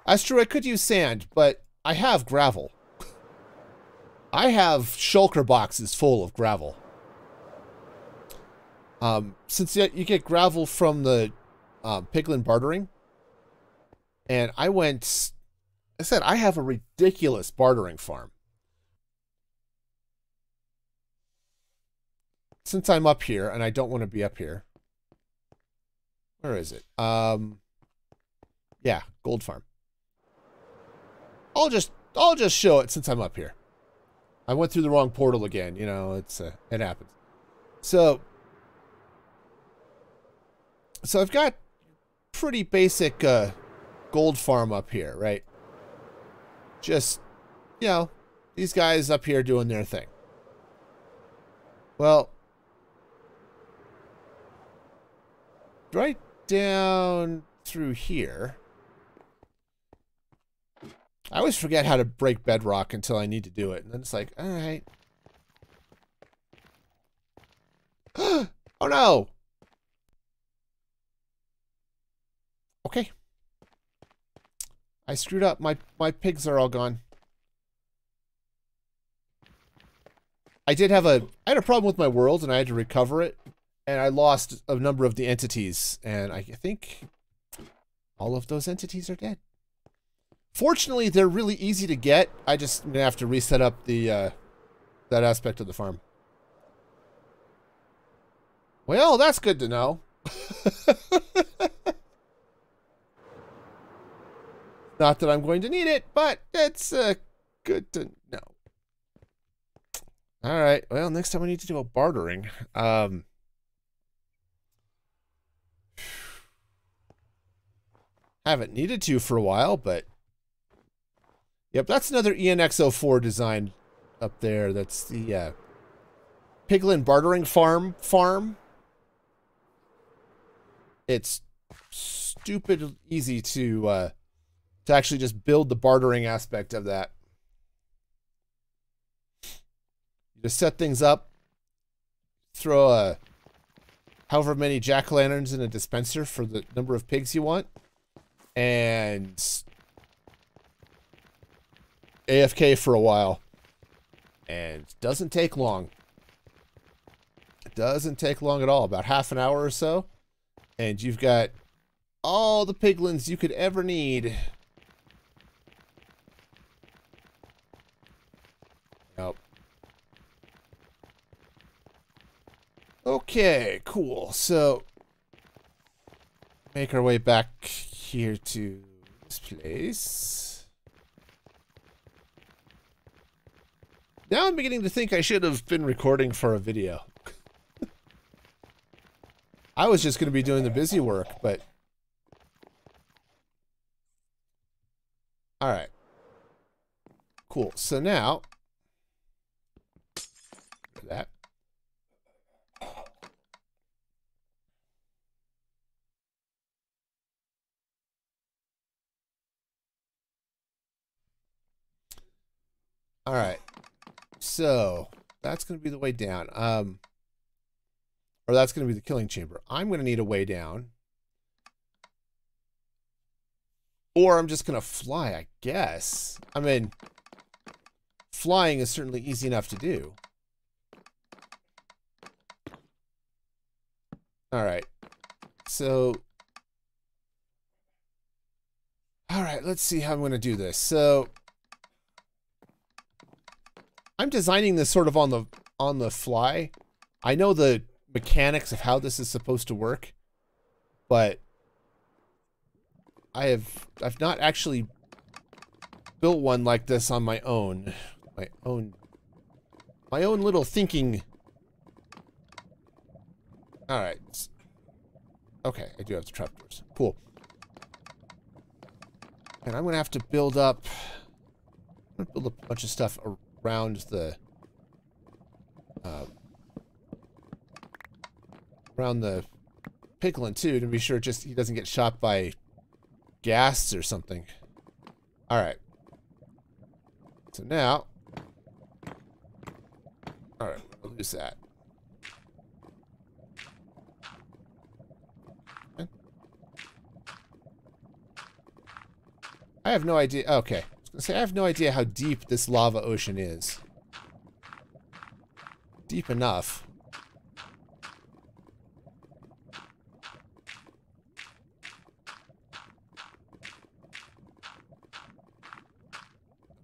That's true, I could use sand, but I have gravel. I have shulker boxes full of gravel. Um, since you get gravel from the um, piglin bartering, and I went, I said, I have a ridiculous bartering farm. Since I'm up here, and I don't want to be up here. Where is it? Um, yeah, gold farm. I'll just, I'll just show it since I'm up here. I went through the wrong portal again. You know, it's uh, it happens. So, so I've got pretty basic uh, gold farm up here, right? Just, you know, these guys up here doing their thing. Well, right down through here. I always forget how to break bedrock until I need to do it. And then it's like, all right. oh no! Okay. I screwed up. My my pigs are all gone. I did have a I had a problem with my world and I had to recover it. And I lost a number of the entities. And I think all of those entities are dead. Fortunately, they're really easy to get. I just gonna have to reset up the uh, that aspect of the farm. Well, that's good to know. Not that I'm going to need it, but it's uh, good to know. All right. Well, next time I need to do a bartering. Um, haven't needed to for a while, but Yep, that's another ianxofour design up there. That's the uh, Piglin Bartering Farm farm. It's stupid easy to uh, to actually just build the bartering aspect of that. You just set things up, throw a however many jack o' lanterns in a dispenser for the number of pigs you want, and AFK for a while. And it doesn't take long. It doesn't take long at all, about half an hour or so. And you've got all the piglins you could ever need. Yep. Okay, cool. So, make our way back here to this place. Now I'm beginning to think I should have been recording for a video. I was just going to be doing the busy work, but... Alright. Cool. So now... That. All right. So that's going to be the way down. Um, or that's going to be the killing chamber. I'm going to need a way down. Or I'm just going to fly, I guess. I mean, flying is certainly easy enough to do. All right. So, all right, let's see how I'm going to do this. So, I'm designing this sort of on the on the fly. I know the mechanics of how this is supposed to work, but I have I've not actually built one like this on my own. My own my own little thinking. All right. Okay, I do have the trapdoors. Cool. And I'm going to have to build up build a bunch of stuff around the uh, around the piglin too to be sure just he doesn't get shot by ghast or something. All right. So now, all right, I'll lose that. I have no idea. Okay say, I have no idea how deep this lava ocean is. Deep enough.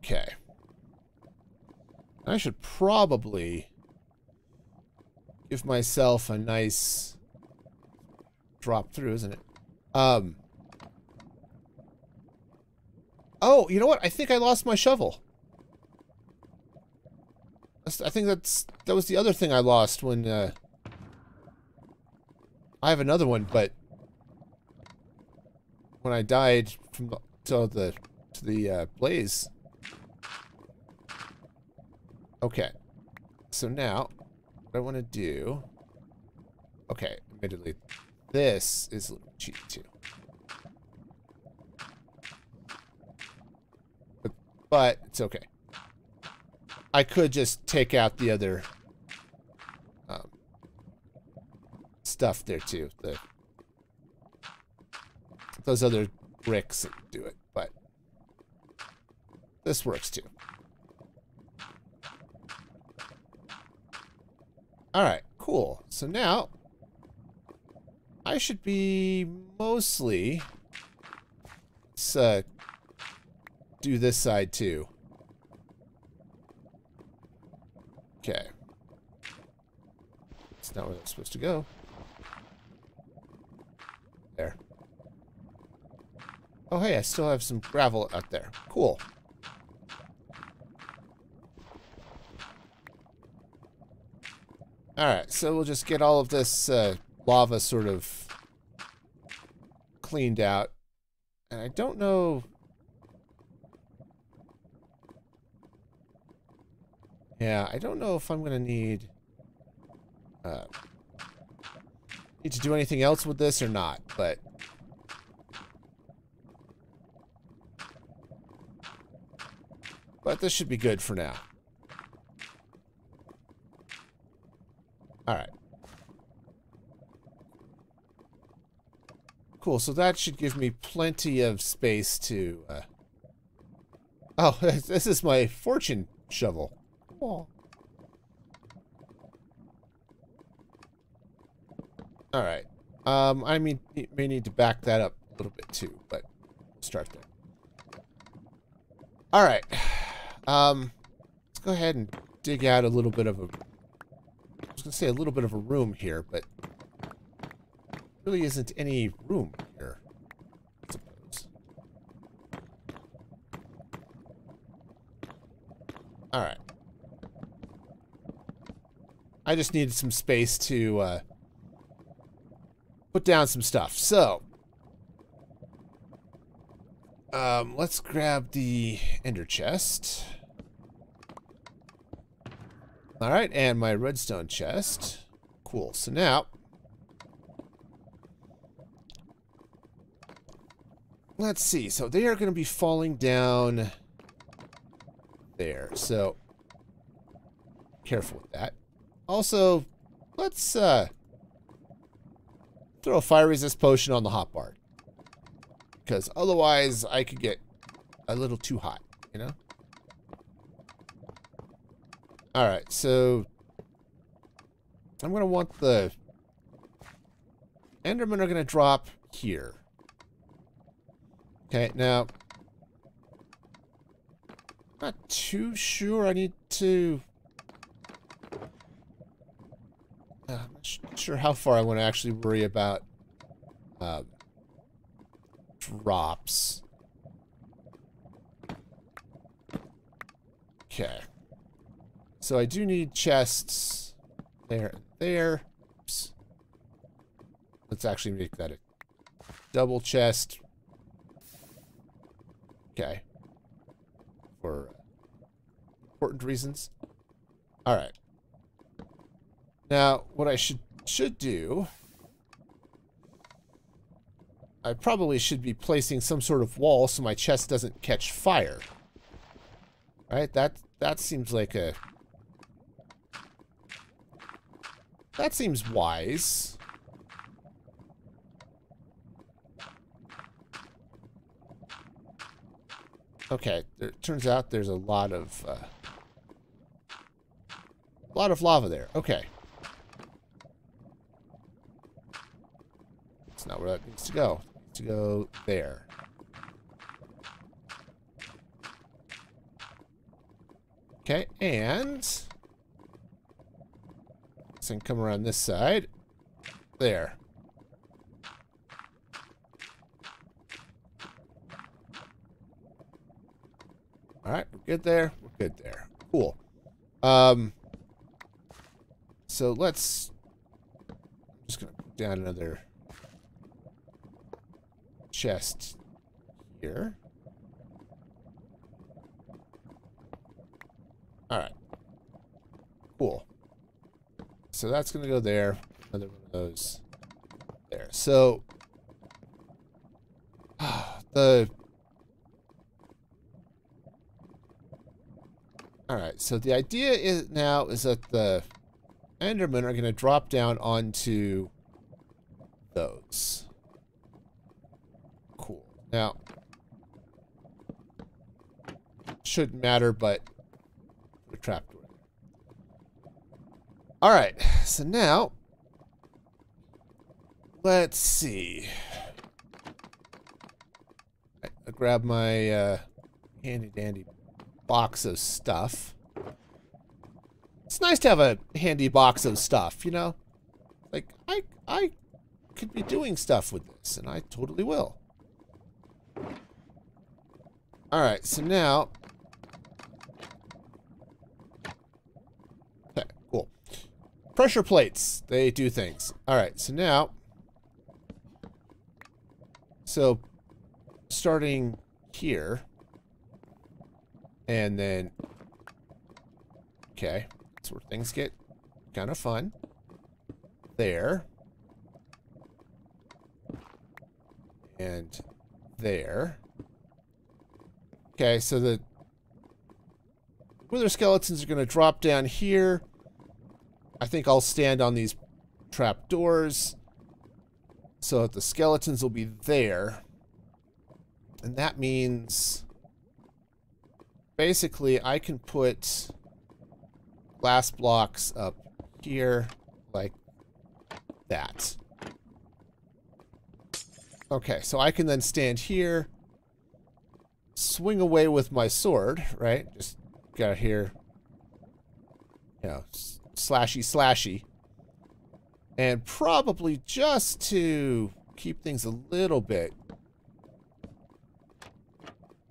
Okay. I should probably give myself a nice drop through, isn't it? Um, Oh, you know what? I think I lost my shovel. I think that's that was the other thing I lost when uh, I have another one, but when I died from the, to the to the uh, blaze. Okay, so now what I want to do. Okay, admittedly, this is cheap too. But it's okay. I could just take out the other um, stuff there too. The those other bricks do it, but this works too. All right, cool. So now I should be mostly let's uh, do this side too. Okay. It's not where I'm supposed to go. There. Oh, hey, I still have some gravel out there. Cool. Alright, so we'll just get all of this uh, lava sort of cleaned out. And I don't know Yeah, I don't know if I'm going to need... Uh, need to do anything else with this or not, but... But this should be good for now. Alright. Cool, so that should give me plenty of space to... Uh... Oh, this is my fortune shovel. Oh. Alright. Um, I mean, may need to back that up a little bit too, but start there. Alright. Um, let's go ahead and dig out a little bit of a... I was to say a little bit of a room here, but really isn't any room here, I suppose. Alright. I just needed some space to uh, put down some stuff. So, um, let's grab the ender chest. Alright, and my redstone chest. Cool. So now, let's see. So they are going to be falling down there. So, careful with that. Also, let's uh, throw a fire resist potion on the hot bar. Because otherwise I could get a little too hot, you know? Alright, so I'm going to want the Endermen are going to drop here. Okay, now not too sure I need to uh, I'm not sure how far I want to actually worry about uh, drops. Okay. So I do need chests there there. Oops. Let's actually make that a double chest. Okay. For important reasons. All right. Now, what I should should do I probably should be placing some sort of wall so my chest doesn't catch fire. Right? That that seems like a That seems wise. Okay, it turns out there's a lot of uh, a lot of lava there. Okay. That's not where that needs to go. It needs to go there. Okay, and so come around this side. There. Alright, we're good there. We're good there. Cool. Um, so let's... I'm just to put down another chest here. Alright. Cool. So that's going to go there. Another one of those there. So, the... Alright, so the idea is now is that the Endermen are going to drop down onto those. Now, shouldn't matter, but the trapdoor. All right, so now let's see. I grab my uh, handy dandy box of stuff. It's nice to have a handy box of stuff, you know? Like, I, I could be doing stuff with this, and I totally will. Alright, so now... Okay, cool. Pressure plates, they do things. Alright, so now... So, starting here... And then Okay. That's where things get kind of fun. There. And there. Okay, so the wither skeletons are going to drop down here. I think I'll stand on these trap doors so that the skeletons will be there. And that means basically I can put glass blocks up here like that. Okay, so I can then stand here, swing away with my sword, right? Just got here, you know, slashy slashy. And probably just to keep things a little bit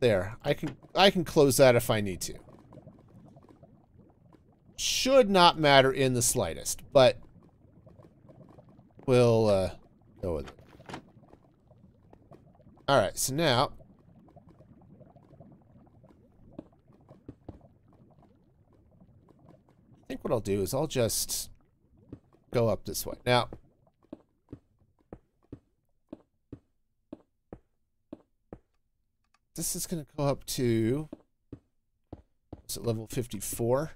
there. I can I can close that if I need to. Should not matter in the slightest, but we'll uh, go with it. Alright, so now I think what I'll do is I'll just go up this way. Now, this is going to go up to is it level 54?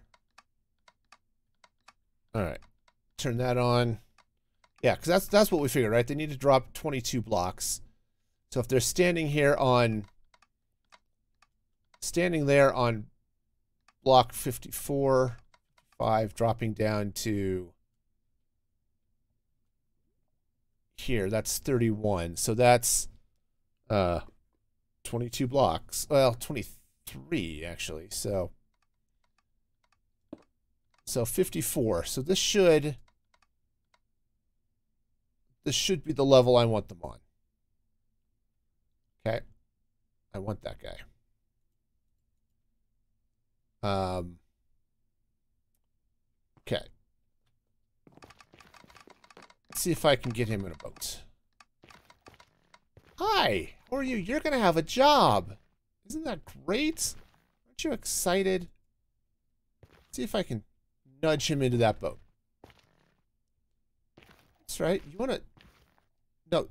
All right. Turn that on. Yeah, because that's that's what we figured, right? They need to drop 22 blocks. So if they're standing here on standing there on block 54, 5 dropping down to here, that's 31. So that's uh 22 blocks. Well, 23 actually. So so 54. So this should this should be the level I want them on. Okay. I want that guy. Um Okay. Let's see if I can get him in a boat. Hi, how are you? You're going to have a job. Isn't that great? Aren't you excited? Let's see if I can nudge him into that boat. That's right. You want to... No.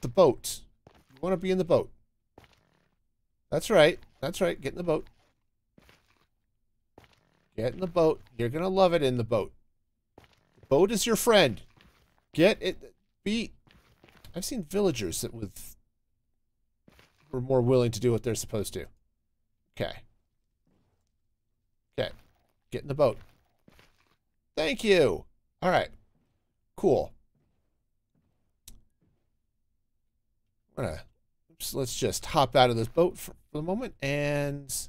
The boat. Want to be in the boat. That's right. That's right. Get in the boat. Get in the boat. You're going to love it in the boat. The boat is your friend. Get it. Be... I've seen villagers that with... were more willing to do what they're supposed to. Okay. Okay. Get in the boat. Thank you. All right. Cool. I'm gonna, oops, let's just hop out of this boat for, for the moment and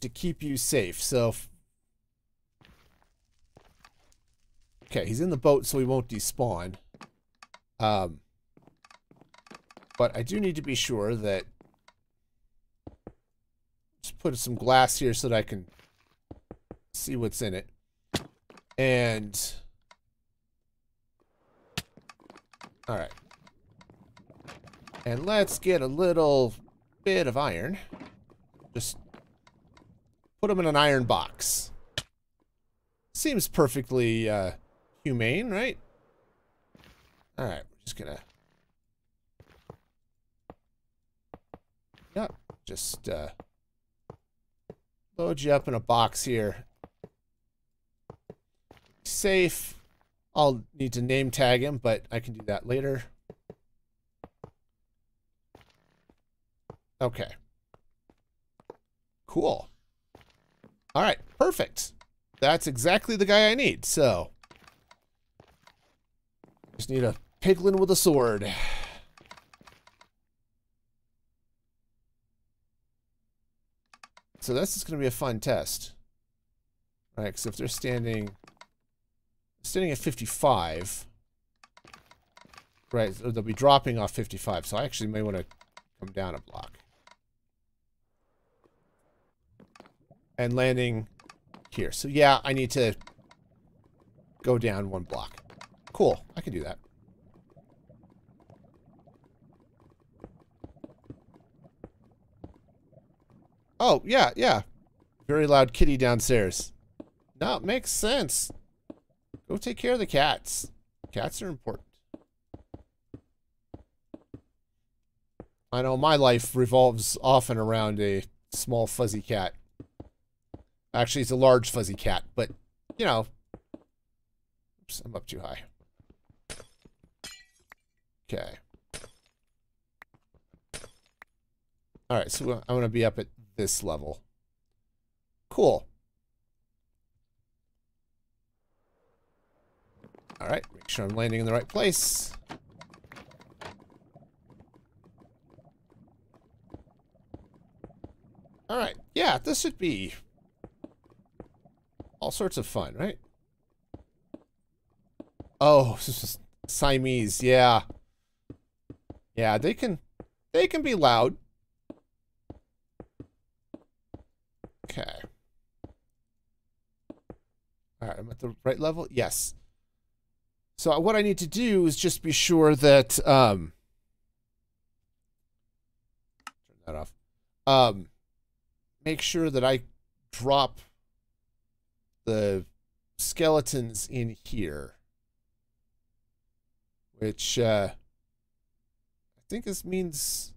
to keep you safe. So, okay, he's in the boat, so he won't despawn. Um, but I do need to be sure that just put some glass here so that I can see what's in it. And... Alright. And let's get a little bit of iron. Just put them in an iron box. Seems perfectly uh, humane, right? Alright, we're just gonna... Yep, just uh, load you up in a box here safe. I'll need to name tag him, but I can do that later. Okay. Cool. All right, perfect. That's exactly the guy I need, so. Just need a piglin with a sword. So this is going to be a fun test. All right, because if they're standing Standing at 55. Right, they'll be dropping off 55, so I actually may want to come down a block. And landing here. So yeah, I need to go down one block. Cool, I can do that. Oh, yeah, yeah. Very loud kitty downstairs. No, it makes sense. Go take care of the cats. Cats are important. I know my life revolves often around a small fuzzy cat. Actually, it's a large fuzzy cat, but, you know. Oops, I'm up too high. Okay. Alright, so I'm going to be up at this level. Cool. Alright, make sure I'm landing in the right place. Alright, yeah, this should be all sorts of fun, right? Oh, Siamese, yeah. Yeah, they can they can be loud. Okay. Alright, I'm at the right level? Yes. So what I need to do is just be sure that um turn that off. Um make sure that I drop the skeletons in here. Which uh I think this means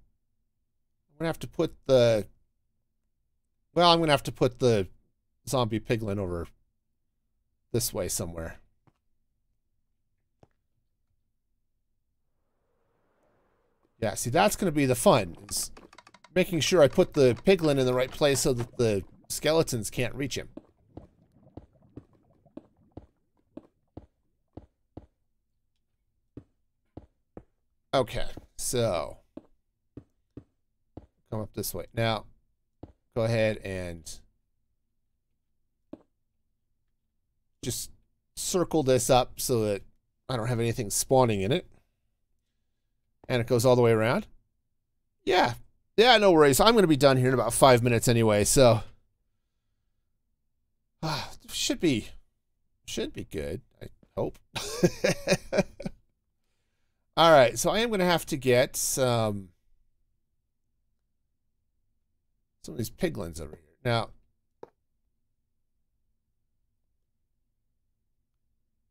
I'm gonna have to put the well, I'm gonna have to put the zombie piglin over this way somewhere. Yeah, see, that's going to be the fun, is making sure I put the piglin in the right place so that the skeletons can't reach him. Okay, so come up this way. Now, go ahead and just circle this up so that I don't have anything spawning in it and it goes all the way around. Yeah. Yeah, no worries. I'm going to be done here in about five minutes anyway, so. Should be. Should be good. I hope. all right, so I am going to have to get some. Some of these piglins over here. Now.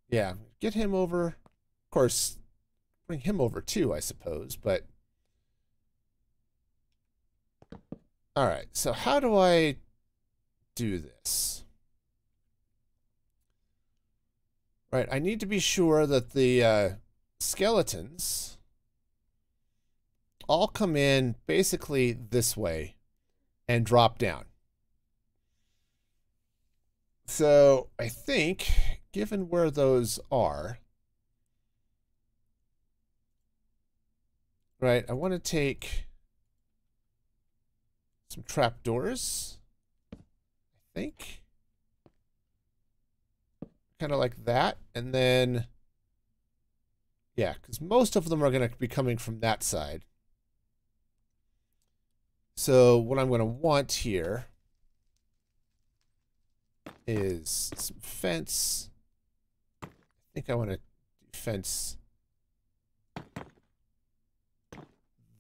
Yeah, get him over. Of course, bring him over too, I suppose, but... Alright, so how do I do this? Right, I need to be sure that the uh, skeletons all come in basically this way and drop down. So I think, given where those are, Right, I want to take some trapdoors, I think. Kind of like that, and then, yeah, because most of them are going to be coming from that side. So what I'm going to want here is some fence. I think I want to fence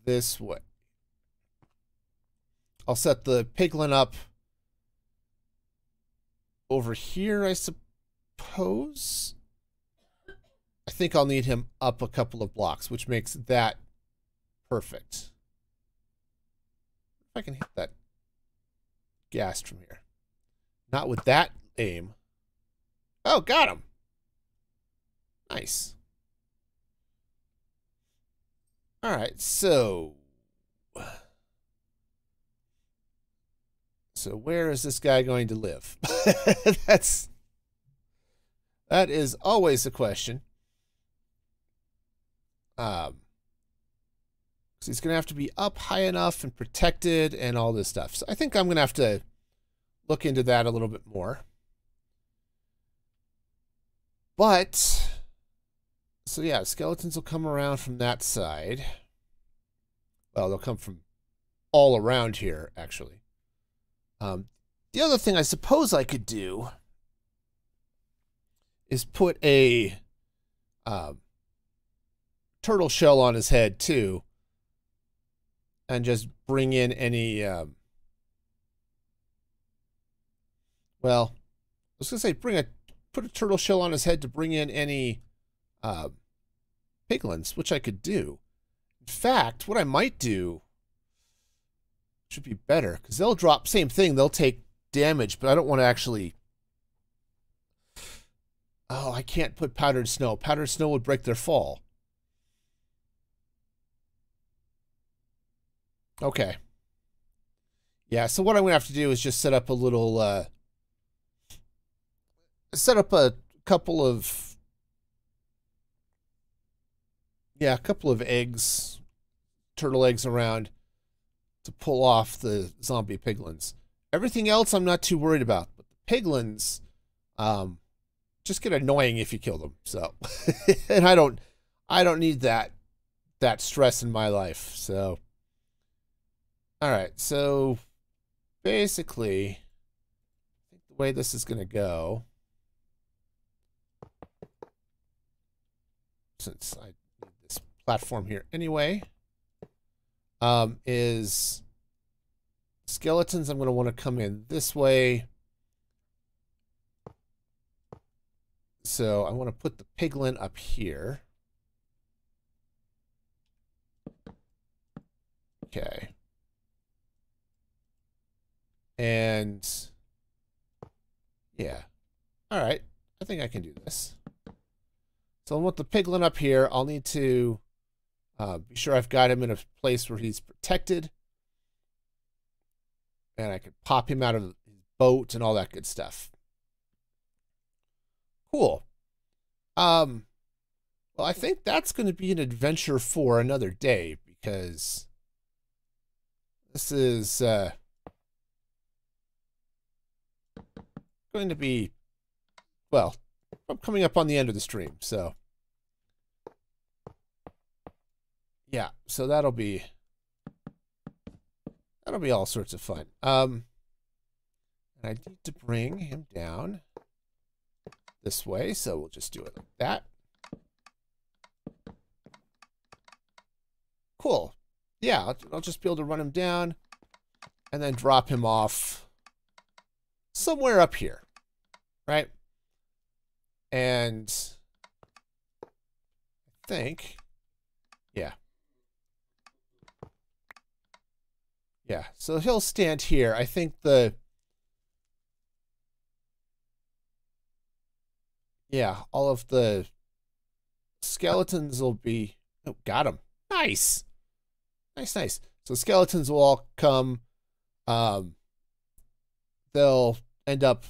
this way. I'll set the piglin up over here, I suppose. Think I'll need him up a couple of blocks, which makes that perfect. If I can hit that ghast from here. Not with that aim. Oh, got him. Nice. All right, so so where is this guy going to live? That's that is always a question. Um, because he's going to have to be up high enough and protected and all this stuff. So I think I'm going to have to look into that a little bit more. But so yeah, skeletons will come around from that side. Well, they'll come from all around here, actually. Um, the other thing I suppose I could do is put a um, turtle shell on his head, too. And just bring in any... Um, well, I was gonna say bring a put a turtle shell on his head to bring in any uh, piglins, which I could do. In fact, what I might do should be better because they'll drop same thing. They'll take damage, but I don't want to actually. Oh, I can't put powdered snow. Powdered snow would break their fall. Okay. Yeah, so what I'm going to have to do is just set up a little, uh, set up a couple of, yeah, a couple of eggs, turtle eggs around to pull off the zombie piglins. Everything else I'm not too worried about, but the piglins, um, just get annoying if you kill them. So, and I don't, I don't need that, that stress in my life. So, all right. So basically, I think the way this is going to go, since I need this platform here anyway, um, is skeletons. I'm going to want to come in this way. So I want to put the piglin up here. Okay. And yeah. All right. I think I can do this. So I want the piglin up here. I'll need to uh, be sure I've got him in a place where he's protected. And I can pop him out of his boat and all that good stuff. Cool. Um, well, I think that's going to be an adventure for another day because this is uh, going to be, well, I'm coming up on the end of the stream, so. Yeah, so that'll be, that'll be all sorts of fun. Um, and I need to bring him down this way, so we'll just do it like that. Cool. Yeah, I'll, I'll just be able to run him down and then drop him off somewhere up here, right? And I think, yeah. Yeah, so he'll stand here. I think the, yeah, all of the skeletons will be, oh, got him. Nice. Nice, nice. So skeletons will all come, um, they'll end up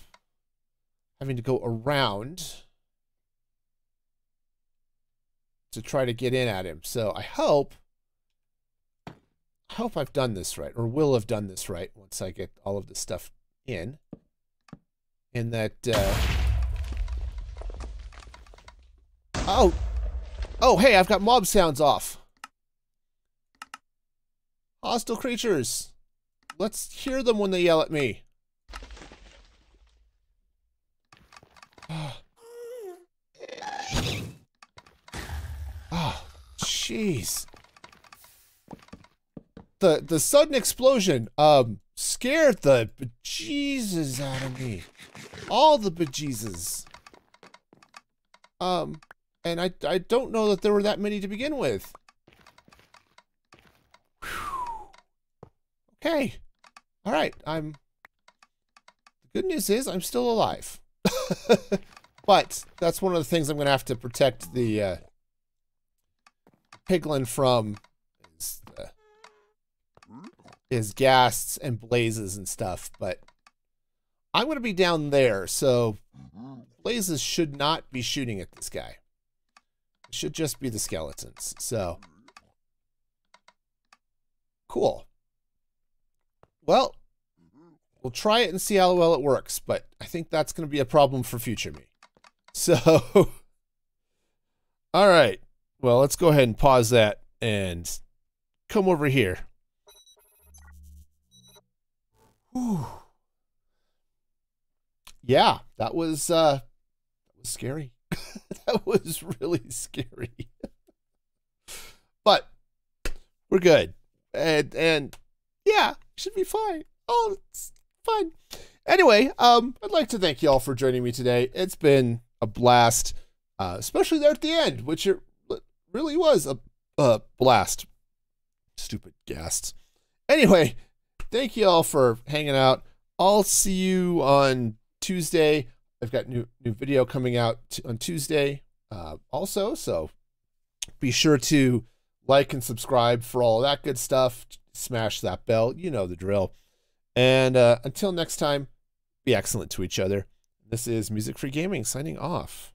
having to go around to try to get in at him. So I hope I hope I've done this right or will have done this right once I get all of this stuff in. In that uh Oh. Oh, hey, I've got mob sounds off. Hostile creatures. Let's hear them when they yell at me. Oh, jeez. The the sudden explosion um scared the bejesus out of me. All the bejesus. Um, and I I don't know that there were that many to begin with. Whew. Okay. All right. I'm. The good news is I'm still alive. but that's one of the things I'm going to have to protect the uh, piglin from is, uh, is ghasts and blazes and stuff. But I'm going to be down there, so blazes should not be shooting at this guy. It should just be the skeletons. So cool. Well, We'll try it and see how well it works, but I think that's going to be a problem for future me. So, all right. Well, let's go ahead and pause that and come over here. Whew. Yeah, that was uh that was scary. that was really scary. but we're good. And and yeah, should be fine. Oh, it's fine. Anyway, um, I'd like to thank you all for joining me today. It's been a blast, uh, especially there at the end, which it really was a, a blast. Stupid ghasts. Anyway, thank you all for hanging out. I'll see you on Tuesday. I've got new new video coming out on Tuesday, uh, also. So be sure to like and subscribe for all that good stuff. Smash that bell. You know the drill. And uh, until next time, be excellent to each other. This is Music Free Gaming signing off.